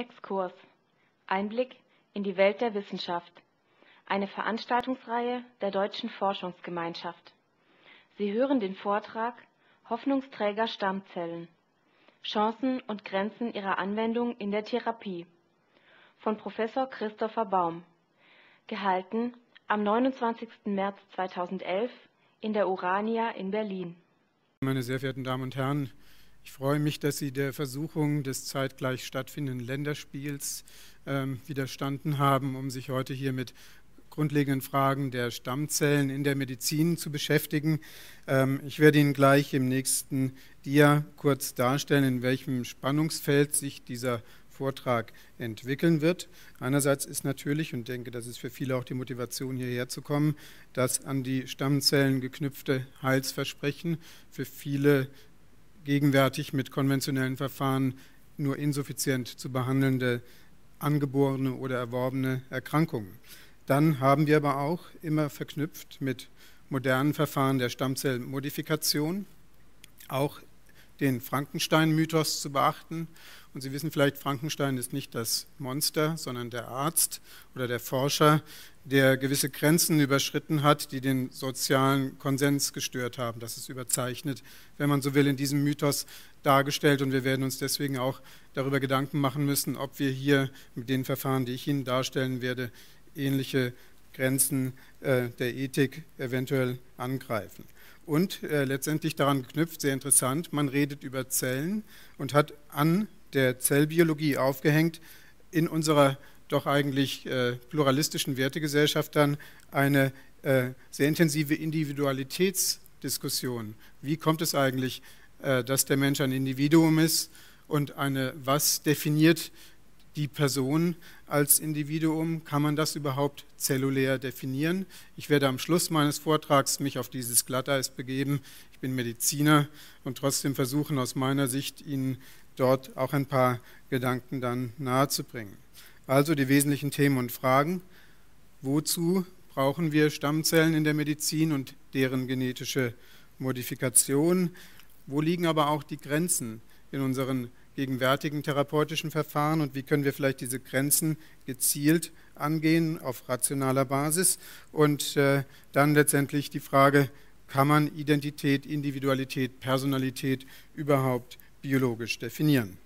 Exkurs. Einblick in die Welt der Wissenschaft. Eine Veranstaltungsreihe der Deutschen Forschungsgemeinschaft. Sie hören den Vortrag Hoffnungsträger Stammzellen. Chancen und Grenzen ihrer Anwendung in der Therapie von Professor Christopher Baum. Gehalten am 29. März 2011 in der Urania in Berlin. Meine sehr verehrten Damen und Herren, ich freue mich, dass Sie der Versuchung des zeitgleich stattfindenden Länderspiels ähm, widerstanden haben, um sich heute hier mit grundlegenden Fragen der Stammzellen in der Medizin zu beschäftigen. Ähm, ich werde Ihnen gleich im nächsten Dia kurz darstellen, in welchem Spannungsfeld sich dieser Vortrag entwickeln wird. Einerseits ist natürlich, und denke, das ist für viele auch die Motivation, hierher zu kommen, das an die Stammzellen geknüpfte Heilsversprechen für viele gegenwärtig mit konventionellen Verfahren nur insuffizient zu behandelnde angeborene oder erworbene Erkrankungen. Dann haben wir aber auch immer verknüpft mit modernen Verfahren der Stammzellmodifikation auch den Frankenstein-Mythos zu beachten und Sie wissen vielleicht, Frankenstein ist nicht das Monster, sondern der Arzt oder der Forscher, der gewisse Grenzen überschritten hat, die den sozialen Konsens gestört haben. Das ist überzeichnet, wenn man so will, in diesem Mythos dargestellt. Und wir werden uns deswegen auch darüber Gedanken machen müssen, ob wir hier mit den Verfahren, die ich Ihnen darstellen werde, ähnliche Grenzen äh, der Ethik eventuell angreifen. Und äh, letztendlich daran geknüpft, sehr interessant, man redet über Zellen und hat an der Zellbiologie aufgehängt, in unserer doch eigentlich äh, pluralistischen Wertegesellschaft dann eine äh, sehr intensive Individualitätsdiskussion. Wie kommt es eigentlich, äh, dass der Mensch ein Individuum ist und eine, was definiert die Person als Individuum? Kann man das überhaupt zellulär definieren? Ich werde am Schluss meines Vortrags mich auf dieses Glatteis begeben. Ich bin Mediziner und trotzdem versuchen aus meiner Sicht Ihnen dort auch ein paar Gedanken dann nahezubringen. Also die wesentlichen Themen und Fragen. Wozu brauchen wir Stammzellen in der Medizin und deren genetische Modifikation? Wo liegen aber auch die Grenzen in unseren gegenwärtigen therapeutischen Verfahren und wie können wir vielleicht diese Grenzen gezielt angehen auf rationaler Basis? Und äh, dann letztendlich die Frage, kann man Identität, Individualität, Personalität überhaupt biologisch definieren.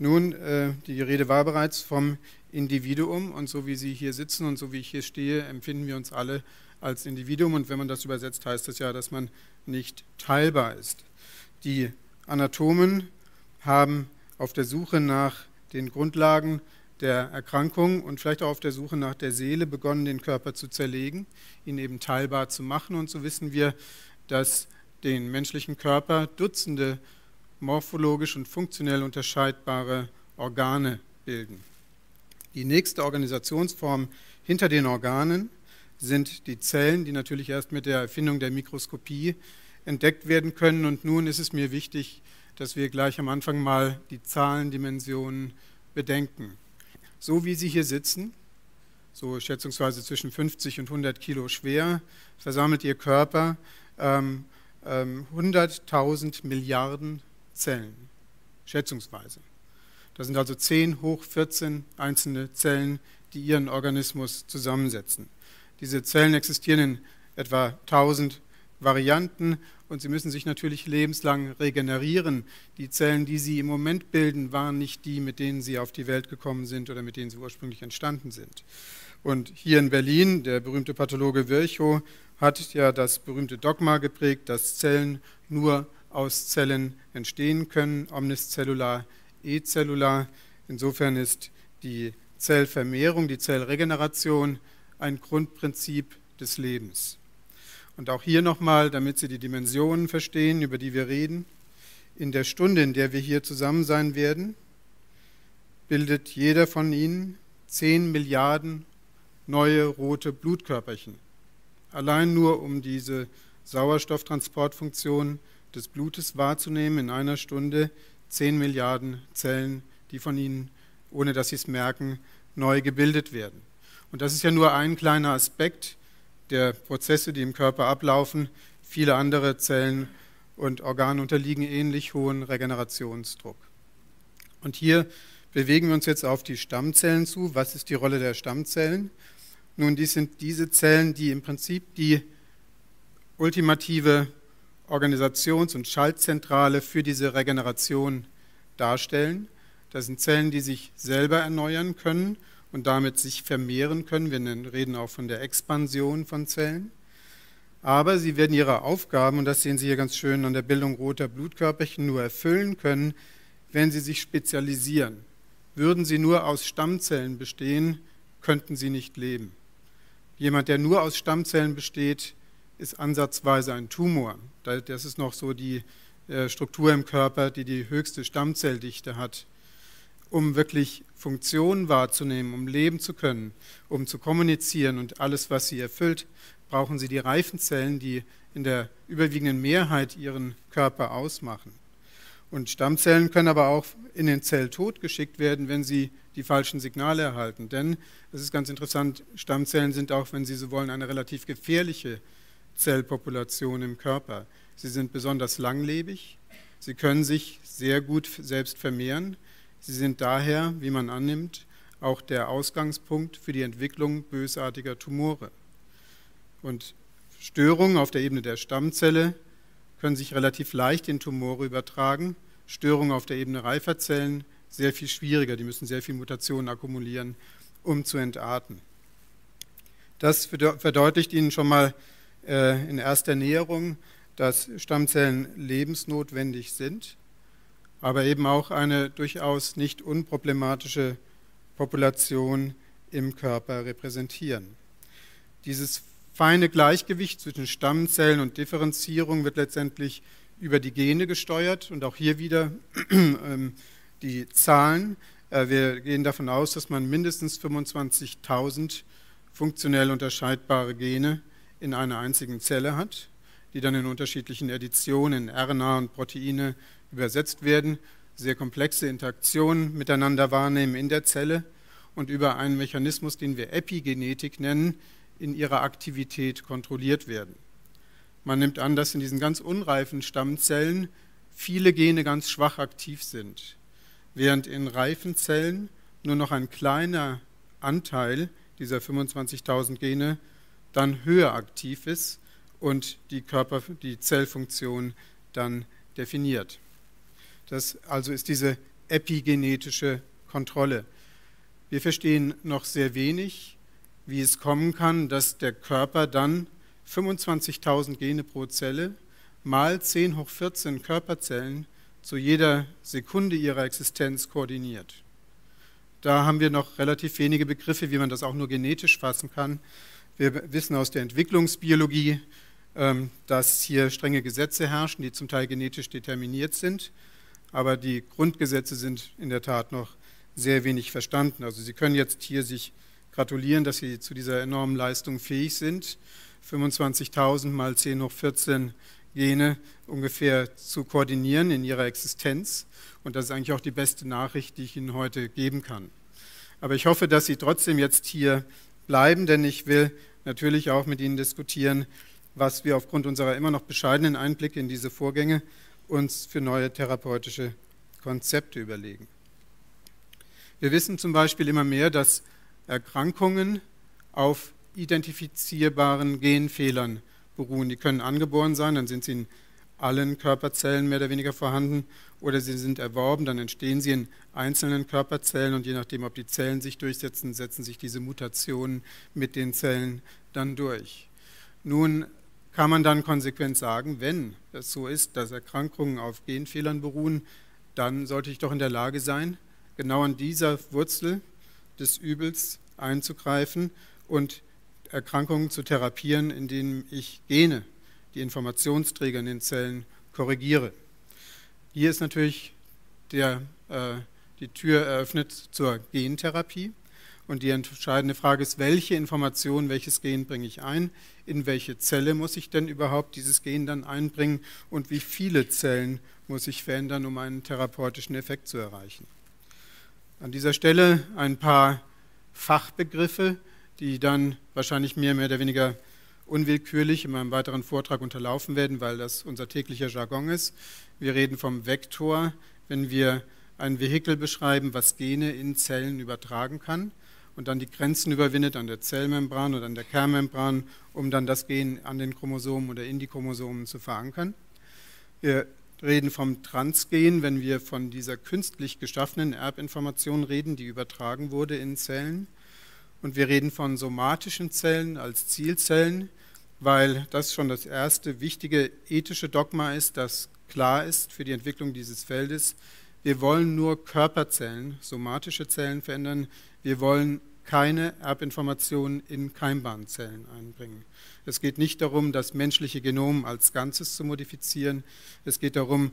Nun, äh, die Rede war bereits vom Individuum und so wie Sie hier sitzen und so wie ich hier stehe, empfinden wir uns alle als Individuum und wenn man das übersetzt, heißt das ja, dass man nicht teilbar ist. Die Anatomen haben auf der Suche nach den Grundlagen der Erkrankung und vielleicht auch auf der Suche nach der Seele begonnen, den Körper zu zerlegen, ihn eben teilbar zu machen. Und so wissen wir, dass den menschlichen Körper Dutzende morphologisch und funktionell unterscheidbare Organe bilden. Die nächste Organisationsform hinter den Organen sind die Zellen, die natürlich erst mit der Erfindung der Mikroskopie entdeckt werden können. Und nun ist es mir wichtig, dass wir gleich am Anfang mal die Zahlendimensionen bedenken. So wie Sie hier sitzen, so schätzungsweise zwischen 50 und 100 Kilo schwer, versammelt Ihr Körper ähm, ähm, 100.000 Milliarden Zellen, schätzungsweise. Das sind also 10 hoch 14 einzelne Zellen, die ihren Organismus zusammensetzen. Diese Zellen existieren in etwa 1000 Varianten und sie müssen sich natürlich lebenslang regenerieren. Die Zellen, die sie im Moment bilden, waren nicht die, mit denen sie auf die Welt gekommen sind oder mit denen sie ursprünglich entstanden sind. Und hier in Berlin, der berühmte Pathologe Virchow hat ja das berühmte Dogma geprägt, dass Zellen nur aus Zellen entstehen können, omniszellular, ezellular. Insofern ist die Zellvermehrung, die Zellregeneration ein Grundprinzip des Lebens. Und auch hier nochmal, damit Sie die Dimensionen verstehen, über die wir reden, in der Stunde, in der wir hier zusammen sein werden, bildet jeder von Ihnen 10 Milliarden neue rote Blutkörperchen. Allein nur um diese Sauerstofftransportfunktion des Blutes wahrzunehmen in einer Stunde 10 Milliarden Zellen, die von ihnen, ohne dass sie es merken, neu gebildet werden. Und das ist ja nur ein kleiner Aspekt der Prozesse, die im Körper ablaufen. Viele andere Zellen und Organe unterliegen ähnlich hohen Regenerationsdruck. Und hier bewegen wir uns jetzt auf die Stammzellen zu. Was ist die Rolle der Stammzellen? Nun, dies sind diese Zellen, die im Prinzip die ultimative Organisations- und Schaltzentrale für diese Regeneration darstellen. Das sind Zellen, die sich selber erneuern können und damit sich vermehren können. Wir reden auch von der Expansion von Zellen. Aber sie werden ihre Aufgaben, und das sehen Sie hier ganz schön an der Bildung roter Blutkörperchen, nur erfüllen können, wenn sie sich spezialisieren. Würden sie nur aus Stammzellen bestehen, könnten sie nicht leben. Jemand, der nur aus Stammzellen besteht, ist ansatzweise ein Tumor. Das ist noch so die äh, Struktur im Körper, die die höchste Stammzelldichte hat. Um wirklich Funktionen wahrzunehmen, um leben zu können, um zu kommunizieren und alles, was sie erfüllt, brauchen sie die reifen Zellen, die in der überwiegenden Mehrheit ihren Körper ausmachen. Und Stammzellen können aber auch in den Zelltod geschickt werden, wenn sie die falschen Signale erhalten. Denn, das ist ganz interessant, Stammzellen sind auch, wenn Sie so wollen, eine relativ gefährliche Zellpopulation im Körper. Sie sind besonders langlebig, sie können sich sehr gut selbst vermehren, sie sind daher, wie man annimmt, auch der Ausgangspunkt für die Entwicklung bösartiger Tumore. Und Störungen auf der Ebene der Stammzelle können sich relativ leicht in Tumore übertragen. Störungen auf der Ebene reifer Zellen sehr viel schwieriger. Die müssen sehr viel Mutationen akkumulieren, um zu entarten. Das verdeutlicht Ihnen schon mal äh, in erster Näherung, dass Stammzellen lebensnotwendig sind, aber eben auch eine durchaus nicht unproblematische Population im Körper repräsentieren. Dieses feine Gleichgewicht zwischen Stammzellen und Differenzierung wird letztendlich über die Gene gesteuert und auch hier wieder ähm, die Zahlen. Äh, wir gehen davon aus, dass man mindestens 25.000 funktionell unterscheidbare Gene in einer einzigen Zelle hat, die dann in unterschiedlichen Editionen RNA und Proteine übersetzt werden, sehr komplexe Interaktionen miteinander wahrnehmen in der Zelle und über einen Mechanismus, den wir Epigenetik nennen, in ihrer Aktivität kontrolliert werden. Man nimmt an, dass in diesen ganz unreifen Stammzellen viele Gene ganz schwach aktiv sind, während in reifen Zellen nur noch ein kleiner Anteil dieser 25.000 Gene dann höher aktiv ist und die, Körper, die Zellfunktion dann definiert. Das also ist diese epigenetische Kontrolle. Wir verstehen noch sehr wenig wie es kommen kann, dass der Körper dann 25.000 Gene pro Zelle mal 10 hoch 14 Körperzellen zu jeder Sekunde ihrer Existenz koordiniert. Da haben wir noch relativ wenige Begriffe, wie man das auch nur genetisch fassen kann. Wir wissen aus der Entwicklungsbiologie, ähm, dass hier strenge Gesetze herrschen, die zum Teil genetisch determiniert sind, aber die Grundgesetze sind in der Tat noch sehr wenig verstanden. Also Sie können jetzt hier sich gratulieren, dass Sie zu dieser enormen Leistung fähig sind. 25.000 mal 10 hoch 14 Gene ungefähr zu koordinieren in ihrer Existenz. Und das ist eigentlich auch die beste Nachricht, die ich Ihnen heute geben kann. Aber ich hoffe, dass Sie trotzdem jetzt hier bleiben, denn ich will natürlich auch mit Ihnen diskutieren, was wir aufgrund unserer immer noch bescheidenen Einblicke in diese Vorgänge uns für neue therapeutische Konzepte überlegen. Wir wissen zum Beispiel immer mehr, dass Erkrankungen auf identifizierbaren Genfehlern beruhen. Die können angeboren sein, dann sind sie in allen Körperzellen mehr oder weniger vorhanden, oder sie sind erworben, dann entstehen sie in einzelnen Körperzellen und je nachdem, ob die Zellen sich durchsetzen, setzen sich diese Mutationen mit den Zellen dann durch. Nun kann man dann konsequent sagen, wenn es so ist, dass Erkrankungen auf Genfehlern beruhen, dann sollte ich doch in der Lage sein, genau an dieser Wurzel des Übels einzugreifen und Erkrankungen zu therapieren, indem ich Gene, die Informationsträger in den Zellen, korrigiere. Hier ist natürlich der, äh, die Tür eröffnet zur Gentherapie. Und die entscheidende Frage ist, welche Information, welches Gen bringe ich ein? In welche Zelle muss ich denn überhaupt dieses Gen dann einbringen? Und wie viele Zellen muss ich verändern, um einen therapeutischen Effekt zu erreichen? An dieser Stelle ein paar Fachbegriffe, die dann wahrscheinlich mir mehr oder weniger unwillkürlich in meinem weiteren Vortrag unterlaufen werden, weil das unser täglicher Jargon ist. Wir reden vom Vektor, wenn wir ein Vehikel beschreiben, was Gene in Zellen übertragen kann und dann die Grenzen überwindet an der Zellmembran oder an der Kernmembran, um dann das Gen an den Chromosomen oder in die Chromosomen zu verankern. Wir reden vom Transgen, wenn wir von dieser künstlich geschaffenen Erbinformation reden, die übertragen wurde in Zellen. Und wir reden von somatischen Zellen als Zielzellen, weil das schon das erste wichtige ethische Dogma ist, das klar ist für die Entwicklung dieses Feldes. Wir wollen nur Körperzellen, somatische Zellen verändern. Wir wollen keine Erbinformationen in Keimbahnzellen einbringen. Es geht nicht darum, das menschliche Genom als Ganzes zu modifizieren. Es geht darum,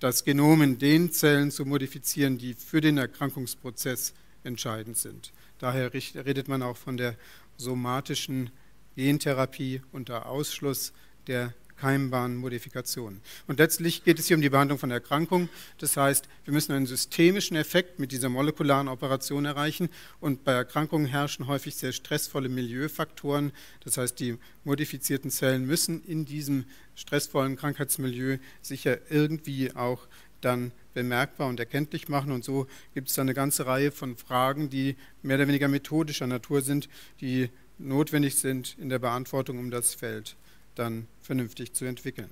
das Genom in den Zellen zu modifizieren, die für den Erkrankungsprozess entscheidend sind. Daher redet man auch von der somatischen Gentherapie unter Ausschluss der Keimbahnmodifikation. Und letztlich geht es hier um die Behandlung von Erkrankungen. Das heißt, wir müssen einen systemischen Effekt mit dieser molekularen Operation erreichen. Und bei Erkrankungen herrschen häufig sehr stressvolle Milieufaktoren. Das heißt, die modifizierten Zellen müssen in diesem stressvollen Krankheitsmilieu sicher irgendwie auch dann bemerkbar und erkenntlich machen. Und so gibt es dann eine ganze Reihe von Fragen, die mehr oder weniger methodischer Natur sind, die notwendig sind in der Beantwortung um das Feld dann vernünftig zu entwickeln.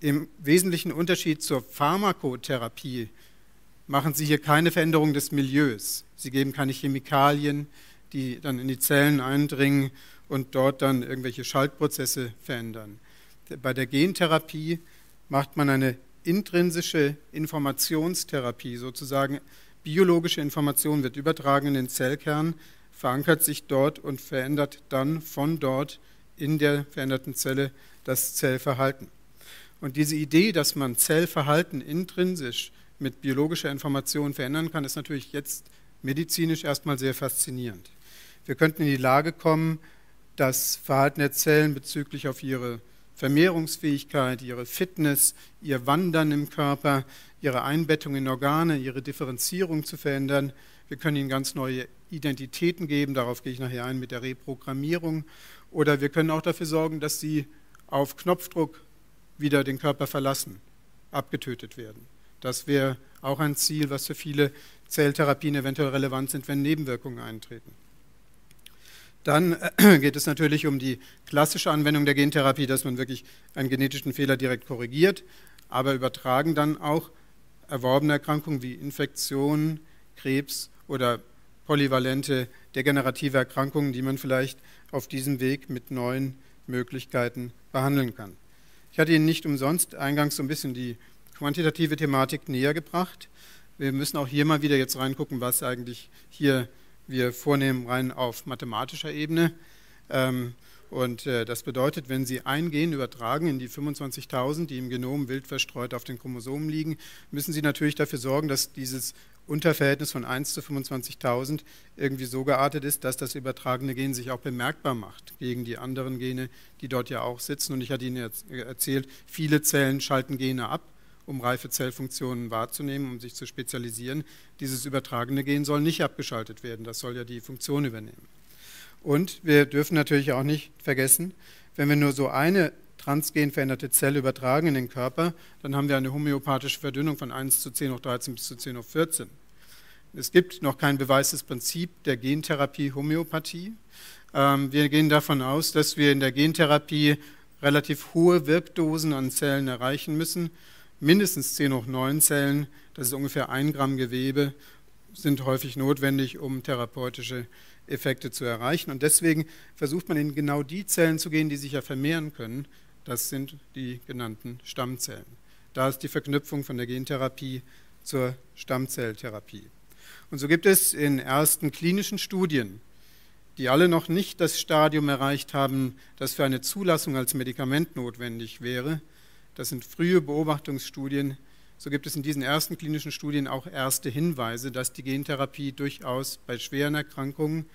Im wesentlichen Unterschied zur Pharmakotherapie machen Sie hier keine Veränderung des Milieus. Sie geben keine Chemikalien, die dann in die Zellen eindringen und dort dann irgendwelche Schaltprozesse verändern. Bei der Gentherapie macht man eine intrinsische Informationstherapie, sozusagen biologische Information wird übertragen in den Zellkern, verankert sich dort und verändert dann von dort in der veränderten Zelle das Zellverhalten. Und diese Idee, dass man Zellverhalten intrinsisch mit biologischer Information verändern kann, ist natürlich jetzt medizinisch erstmal sehr faszinierend. Wir könnten in die Lage kommen, das Verhalten der Zellen bezüglich auf ihre Vermehrungsfähigkeit, ihre Fitness, ihr Wandern im Körper, ihre Einbettung in Organe, ihre Differenzierung zu verändern. Wir können ihnen ganz neue Identitäten geben, darauf gehe ich nachher ein mit der Reprogrammierung. Oder wir können auch dafür sorgen, dass sie auf Knopfdruck wieder den Körper verlassen, abgetötet werden. Das wäre auch ein Ziel, was für viele Zelltherapien eventuell relevant sind, wenn Nebenwirkungen eintreten. Dann geht es natürlich um die klassische Anwendung der Gentherapie, dass man wirklich einen genetischen Fehler direkt korrigiert, aber übertragen dann auch erworbene Erkrankungen wie Infektionen, Krebs oder polyvalente degenerative Erkrankungen, die man vielleicht auf diesem Weg mit neuen Möglichkeiten behandeln kann. Ich hatte Ihnen nicht umsonst eingangs so ein bisschen die quantitative Thematik näher gebracht. Wir müssen auch hier mal wieder jetzt reingucken, was eigentlich hier wir vornehmen, rein auf mathematischer Ebene. Ähm, und äh, das bedeutet, wenn Sie ein Gen übertragen in die 25.000, die im Genom wild verstreut auf den Chromosomen liegen, müssen Sie natürlich dafür sorgen, dass dieses Unterverhältnis von 1 zu 25.000 irgendwie so geartet ist, dass das übertragene Gen sich auch bemerkbar macht gegen die anderen Gene, die dort ja auch sitzen. Und ich hatte Ihnen jetzt erzählt, viele Zellen schalten Gene ab, um reife Zellfunktionen wahrzunehmen, um sich zu spezialisieren. Dieses übertragene Gen soll nicht abgeschaltet werden, das soll ja die Funktion übernehmen. Und wir dürfen natürlich auch nicht vergessen, wenn wir nur so eine transgen veränderte Zelle übertragen in den Körper, dann haben wir eine homöopathische Verdünnung von 1 zu 10 hoch 13 bis zu 10 hoch 14. Es gibt noch kein beweises Prinzip der Gentherapie Homöopathie. Ähm, wir gehen davon aus, dass wir in der Gentherapie relativ hohe Wirkdosen an Zellen erreichen müssen. Mindestens 10 hoch 9 Zellen, das ist ungefähr ein Gramm Gewebe, sind häufig notwendig, um therapeutische Effekte zu erreichen. Und deswegen versucht man in genau die Zellen zu gehen, die sich ja vermehren können, das sind die genannten Stammzellen. Da ist die Verknüpfung von der Gentherapie zur Stammzelltherapie. Und so gibt es in ersten klinischen Studien, die alle noch nicht das Stadium erreicht haben, das für eine Zulassung als Medikament notwendig wäre, das sind frühe Beobachtungsstudien, so gibt es in diesen ersten klinischen Studien auch erste Hinweise, dass die Gentherapie durchaus bei schweren Erkrankungen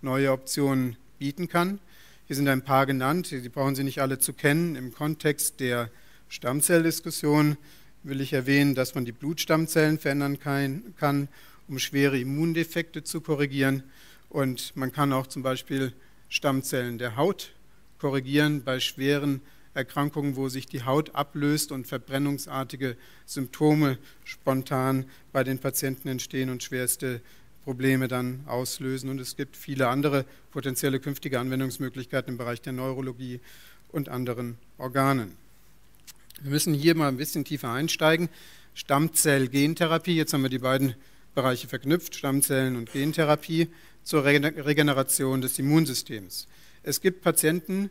neue Optionen bieten kann. Hier sind ein paar genannt, die brauchen Sie nicht alle zu kennen. Im Kontext der Stammzelldiskussion will ich erwähnen, dass man die Blutstammzellen verändern kann, um schwere Immundefekte zu korrigieren. Und man kann auch zum Beispiel Stammzellen der Haut korrigieren bei schweren Erkrankungen, wo sich die Haut ablöst und verbrennungsartige Symptome spontan bei den Patienten entstehen und schwerste Probleme dann auslösen. Und es gibt viele andere potenzielle künftige Anwendungsmöglichkeiten im Bereich der Neurologie und anderen Organen. Wir müssen hier mal ein bisschen tiefer einsteigen. Stammzell-Gentherapie, jetzt haben wir die beiden Bereiche verknüpft, Stammzellen und Gentherapie zur Regeneration des Immunsystems. Es gibt Patienten,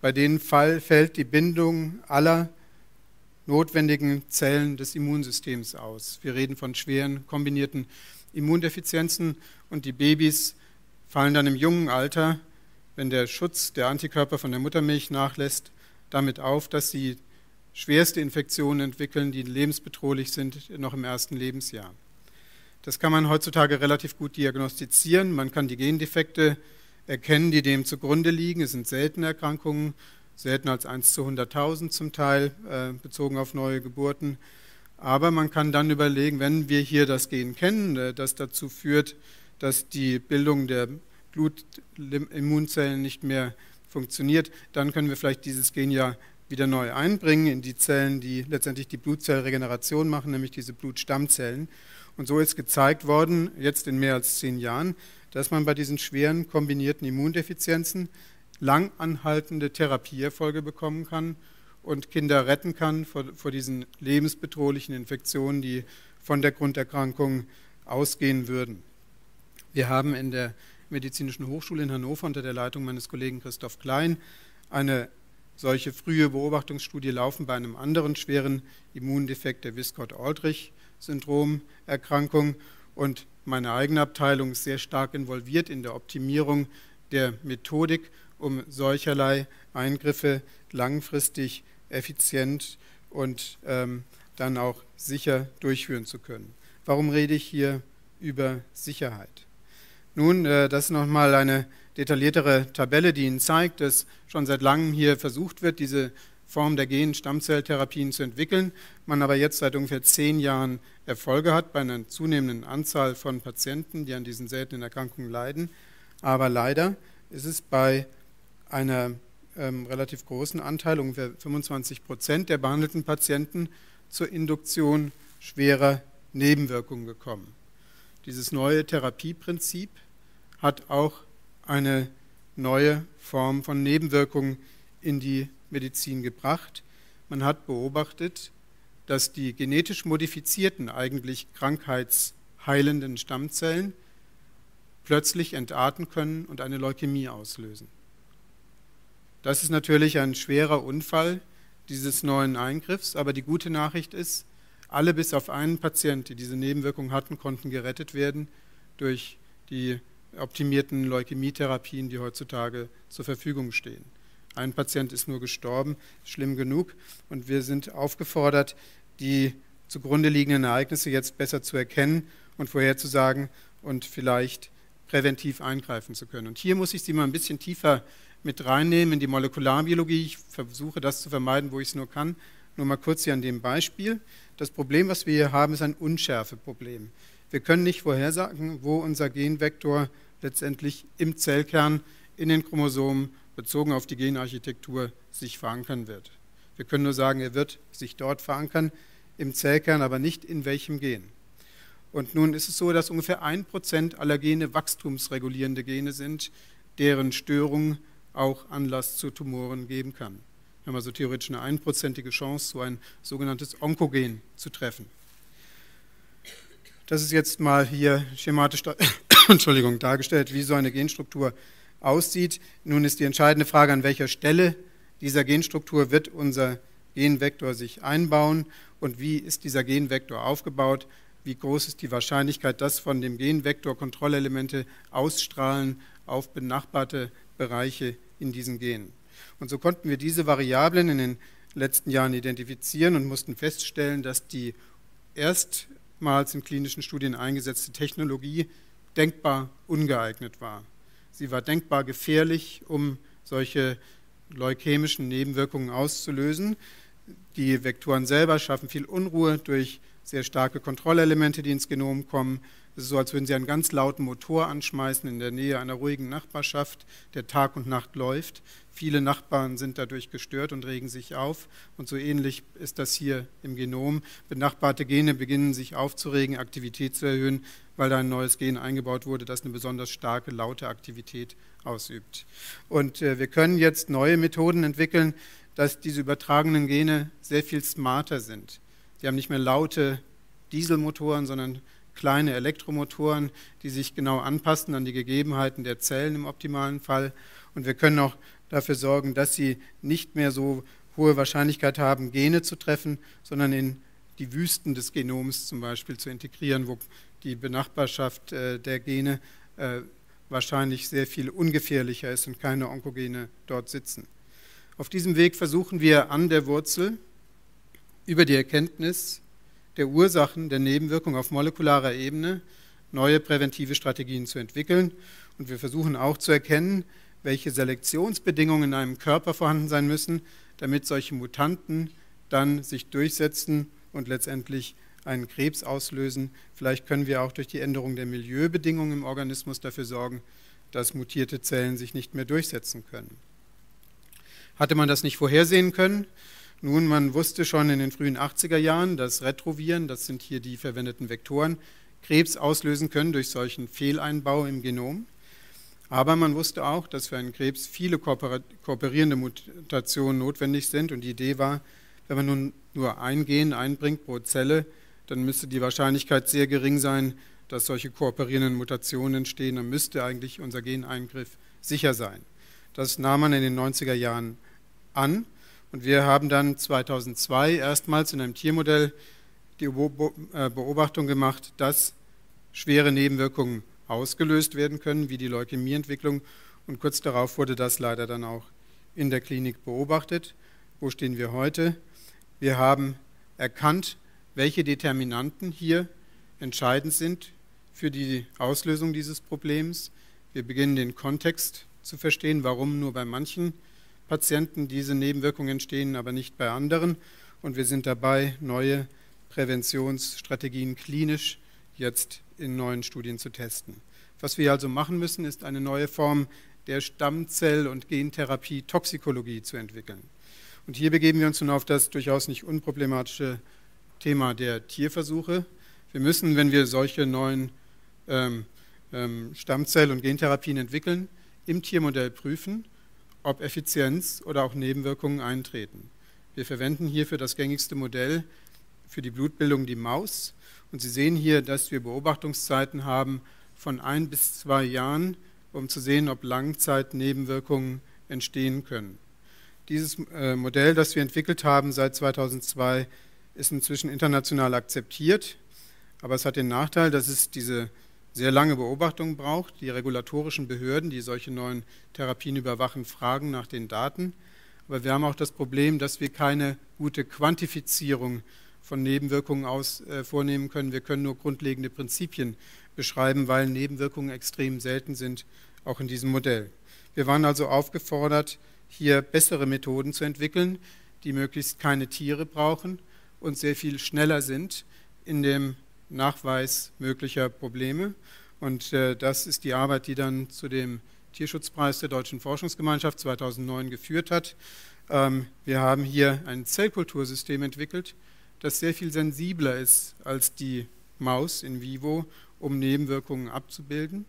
bei denen fällt die Bindung aller notwendigen Zellen des Immunsystems aus. Wir reden von schweren kombinierten Immundefizienzen und die Babys fallen dann im jungen Alter, wenn der Schutz der Antikörper von der Muttermilch nachlässt, damit auf, dass sie schwerste Infektionen entwickeln, die lebensbedrohlich sind, noch im ersten Lebensjahr. Das kann man heutzutage relativ gut diagnostizieren. Man kann die Gendefekte erkennen, die dem zugrunde liegen. Es sind seltene Erkrankungen, seltener als 1 zu 100.000 zum Teil, äh, bezogen auf neue Geburten. Aber man kann dann überlegen, wenn wir hier das Gen kennen, äh, das dazu führt, dass die Bildung der Blutimmunzellen nicht mehr funktioniert, dann können wir vielleicht dieses Gen ja wieder neu einbringen in die Zellen, die letztendlich die Blutzellregeneration machen, nämlich diese Blutstammzellen. Und so ist gezeigt worden, jetzt in mehr als zehn Jahren, dass man bei diesen schweren kombinierten Immundefizienzen lang anhaltende Therapieerfolge bekommen kann und Kinder retten kann vor, vor diesen lebensbedrohlichen Infektionen, die von der Grunderkrankung ausgehen würden. Wir haben in der Medizinischen Hochschule in Hannover unter der Leitung meines Kollegen Christoph Klein eine solche frühe Beobachtungsstudie laufen bei einem anderen schweren Immundefekt der Wiskott-Aldrich-Syndrom-Erkrankung. Und meine eigene Abteilung ist sehr stark involviert in der Optimierung der Methodik, um solcherlei Eingriffe langfristig effizient und ähm, dann auch sicher durchführen zu können. Warum rede ich hier über Sicherheit? Nun, äh, das ist nochmal eine detailliertere Tabelle, die Ihnen zeigt, dass schon seit langem hier versucht wird, diese Form der Gen-Stammzelltherapien zu entwickeln, man aber jetzt seit ungefähr zehn Jahren Erfolge hat bei einer zunehmenden Anzahl von Patienten, die an diesen seltenen Erkrankungen leiden. Aber leider ist es bei einer ähm, relativ großen Anteil, ungefähr 25 Prozent der behandelten Patienten, zur Induktion schwerer Nebenwirkungen gekommen. Dieses neue Therapieprinzip hat auch eine neue Form von Nebenwirkungen in die Medizin gebracht. Man hat beobachtet, dass die genetisch modifizierten, eigentlich krankheitsheilenden Stammzellen plötzlich entarten können und eine Leukämie auslösen. Das ist natürlich ein schwerer Unfall dieses neuen Eingriffs, aber die gute Nachricht ist, alle bis auf einen Patient, die diese Nebenwirkung hatten, konnten gerettet werden durch die optimierten Leukämietherapien, die heutzutage zur Verfügung stehen. Ein Patient ist nur gestorben, schlimm genug, und wir sind aufgefordert, die zugrunde liegenden Ereignisse jetzt besser zu erkennen und vorherzusagen und vielleicht präventiv eingreifen zu können. Und hier muss ich Sie mal ein bisschen tiefer mit reinnehmen in die Molekularbiologie. Ich versuche das zu vermeiden, wo ich es nur kann. Nur mal kurz hier an dem Beispiel. Das Problem, was wir hier haben, ist ein Unschärfeproblem. Wir können nicht vorhersagen, wo unser Genvektor letztendlich im Zellkern, in den Chromosomen, bezogen auf die Genarchitektur, sich verankern wird. Wir können nur sagen, er wird sich dort verankern, im Zellkern, aber nicht in welchem Gen. Und nun ist es so, dass ungefähr ein Prozent aller Gene wachstumsregulierende Gene sind, deren Störung auch Anlass zu Tumoren geben kann. Wir haben also theoretisch eine einprozentige Chance, so ein sogenanntes Onkogen zu treffen. Das ist jetzt mal hier schematisch Entschuldigung, dargestellt, wie so eine Genstruktur aussieht. Nun ist die entscheidende Frage, an welcher Stelle dieser Genstruktur wird unser Genvektor sich einbauen und wie ist dieser Genvektor aufgebaut, wie groß ist die Wahrscheinlichkeit, dass von dem Genvektor Kontrollelemente ausstrahlen auf benachbarte Bereiche in diesen Genen. Und so konnten wir diese Variablen in den letzten Jahren identifizieren und mussten feststellen, dass die erst erstmals in klinischen Studien eingesetzte Technologie denkbar ungeeignet war. Sie war denkbar gefährlich, um solche leukämischen Nebenwirkungen auszulösen. Die Vektoren selber schaffen viel Unruhe durch sehr starke Kontrollelemente, die ins Genom kommen. Es ist so, als würden Sie einen ganz lauten Motor anschmeißen in der Nähe einer ruhigen Nachbarschaft, der Tag und Nacht läuft. Viele Nachbarn sind dadurch gestört und regen sich auf. Und so ähnlich ist das hier im Genom. Benachbarte Gene beginnen sich aufzuregen, Aktivität zu erhöhen, weil da ein neues Gen eingebaut wurde, das eine besonders starke, laute Aktivität ausübt. Und äh, wir können jetzt neue Methoden entwickeln, dass diese übertragenen Gene sehr viel smarter sind. Die haben nicht mehr laute Dieselmotoren, sondern kleine Elektromotoren, die sich genau anpassen an die Gegebenheiten der Zellen im optimalen Fall. Und wir können auch dafür sorgen, dass sie nicht mehr so hohe Wahrscheinlichkeit haben, Gene zu treffen, sondern in die Wüsten des Genoms zum Beispiel zu integrieren, wo die Benachbarschaft äh, der Gene äh, wahrscheinlich sehr viel ungefährlicher ist und keine Onkogene dort sitzen. Auf diesem Weg versuchen wir an der Wurzel über die Erkenntnis der Ursachen der Nebenwirkung auf molekularer Ebene neue präventive Strategien zu entwickeln. Und wir versuchen auch zu erkennen, welche Selektionsbedingungen in einem Körper vorhanden sein müssen, damit solche Mutanten dann sich durchsetzen und letztendlich einen Krebs auslösen. Vielleicht können wir auch durch die Änderung der Milieubedingungen im Organismus dafür sorgen, dass mutierte Zellen sich nicht mehr durchsetzen können. Hatte man das nicht vorhersehen können? Nun, man wusste schon in den frühen 80er Jahren, dass Retroviren, das sind hier die verwendeten Vektoren, Krebs auslösen können durch solchen Fehleinbau im Genom. Aber man wusste auch, dass für einen Krebs viele kooperierende Mutationen notwendig sind. Und die Idee war, wenn man nun nur ein Gen einbringt pro Zelle, dann müsste die Wahrscheinlichkeit sehr gering sein, dass solche kooperierenden Mutationen entstehen. Dann müsste eigentlich unser Geneingriff sicher sein. Das nahm man in den 90er Jahren an. Und wir haben dann 2002 erstmals in einem Tiermodell die äh, Beobachtung gemacht, dass schwere Nebenwirkungen ausgelöst werden können, wie die Leukämieentwicklung. Und kurz darauf wurde das leider dann auch in der Klinik beobachtet. Wo stehen wir heute? Wir haben erkannt, welche Determinanten hier entscheidend sind für die Auslösung dieses Problems. Wir beginnen den Kontext zu verstehen, warum nur bei manchen Patienten diese Nebenwirkungen entstehen, aber nicht bei anderen. Und wir sind dabei, neue Präventionsstrategien klinisch jetzt in neuen Studien zu testen. Was wir also machen müssen, ist eine neue Form der Stammzell- und Gentherapie-Toxikologie zu entwickeln. Und hier begeben wir uns nun auf das durchaus nicht unproblematische Thema der Tierversuche. Wir müssen, wenn wir solche neuen ähm, ähm, Stammzell- und Gentherapien entwickeln, im Tiermodell prüfen, ob Effizienz oder auch Nebenwirkungen eintreten. Wir verwenden hierfür das gängigste Modell für die Blutbildung, die Maus. Und Sie sehen hier, dass wir Beobachtungszeiten haben von ein bis zwei Jahren, um zu sehen, ob Langzeitnebenwirkungen entstehen können. Dieses äh, Modell, das wir entwickelt haben seit 2002, ist inzwischen international akzeptiert, aber es hat den Nachteil, dass es diese sehr lange Beobachtung braucht. Die regulatorischen Behörden, die solche neuen Therapien überwachen, fragen nach den Daten. Aber wir haben auch das Problem, dass wir keine gute Quantifizierung von Nebenwirkungen aus äh, vornehmen können. Wir können nur grundlegende Prinzipien beschreiben, weil Nebenwirkungen extrem selten sind, auch in diesem Modell. Wir waren also aufgefordert, hier bessere Methoden zu entwickeln, die möglichst keine Tiere brauchen und sehr viel schneller sind in dem Nachweis möglicher Probleme. Und äh, das ist die Arbeit, die dann zu dem Tierschutzpreis der Deutschen Forschungsgemeinschaft 2009 geführt hat. Ähm, wir haben hier ein Zellkultursystem entwickelt, das sehr viel sensibler ist als die Maus in vivo, um Nebenwirkungen abzubilden.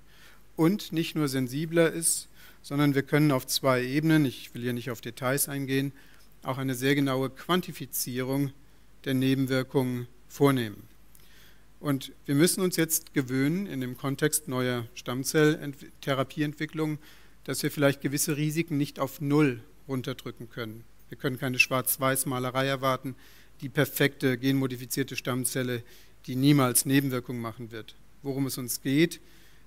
Und nicht nur sensibler ist, sondern wir können auf zwei Ebenen, ich will hier nicht auf Details eingehen, auch eine sehr genaue Quantifizierung der Nebenwirkungen vornehmen. Und wir müssen uns jetzt gewöhnen, in dem Kontext neuer Stammzelltherapieentwicklung, dass wir vielleicht gewisse Risiken nicht auf Null runterdrücken können. Wir können keine Schwarz-Weiß-Malerei erwarten, die perfekte genmodifizierte Stammzelle, die niemals Nebenwirkungen machen wird. Worum es uns geht,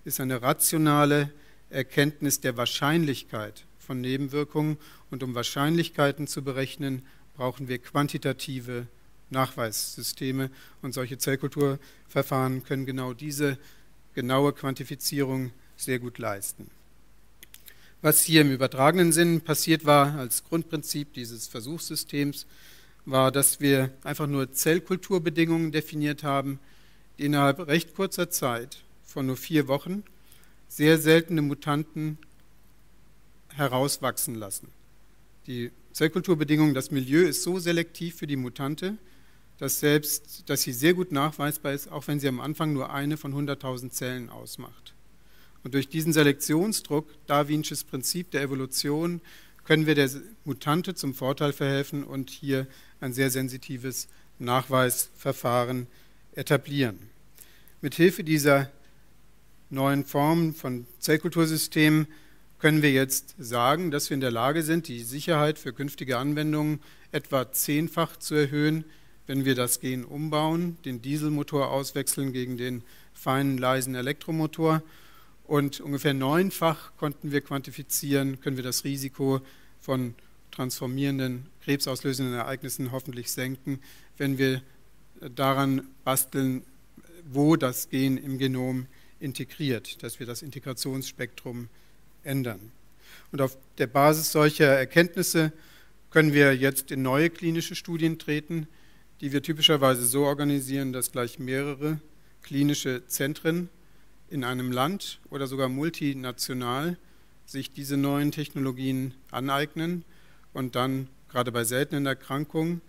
ist eine rationale Erkenntnis der Wahrscheinlichkeit von Nebenwirkungen. Und um Wahrscheinlichkeiten zu berechnen, brauchen wir quantitative Nachweissysteme und solche Zellkulturverfahren können genau diese genaue Quantifizierung sehr gut leisten. Was hier im übertragenen Sinn passiert war als Grundprinzip dieses Versuchssystems, war, dass wir einfach nur Zellkulturbedingungen definiert haben, die innerhalb recht kurzer Zeit von nur vier Wochen sehr seltene Mutanten herauswachsen lassen. Die Zellkulturbedingungen, das Milieu ist so selektiv für die Mutante, dass selbst, dass sie sehr gut nachweisbar ist, auch wenn sie am Anfang nur eine von 100.000 Zellen ausmacht. Und durch diesen Selektionsdruck, Darwinsches Prinzip der Evolution, können wir der Mutante zum Vorteil verhelfen und hier ein sehr sensitives Nachweisverfahren etablieren. Mithilfe dieser neuen Formen von Zellkultursystemen können wir jetzt sagen, dass wir in der Lage sind, die Sicherheit für künftige Anwendungen etwa zehnfach zu erhöhen, wenn wir das Gen umbauen, den Dieselmotor auswechseln gegen den feinen, leisen Elektromotor. Und ungefähr neunfach konnten wir quantifizieren, können wir das Risiko von transformierenden, krebsauslösenden Ereignissen hoffentlich senken, wenn wir daran basteln, wo das Gen im Genom integriert, dass wir das Integrationsspektrum ändern. Und auf der Basis solcher Erkenntnisse können wir jetzt in neue klinische Studien treten, die wir typischerweise so organisieren, dass gleich mehrere klinische Zentren in einem Land oder sogar multinational sich diese neuen Technologien aneignen und dann gerade bei seltenen Erkrankungen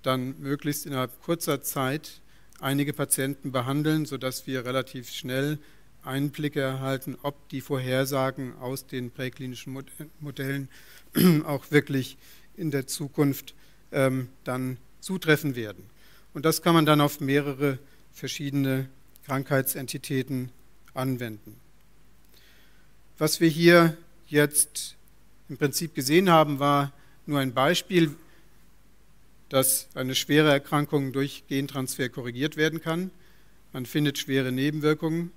dann möglichst innerhalb kurzer Zeit einige Patienten behandeln, sodass wir relativ schnell Einblicke erhalten, ob die Vorhersagen aus den präklinischen Modellen auch wirklich in der Zukunft ähm, dann zutreffen werden. Und das kann man dann auf mehrere verschiedene Krankheitsentitäten anwenden. Was wir hier jetzt im Prinzip gesehen haben, war nur ein Beispiel, dass eine schwere Erkrankung durch Gentransfer korrigiert werden kann. Man findet schwere Nebenwirkungen,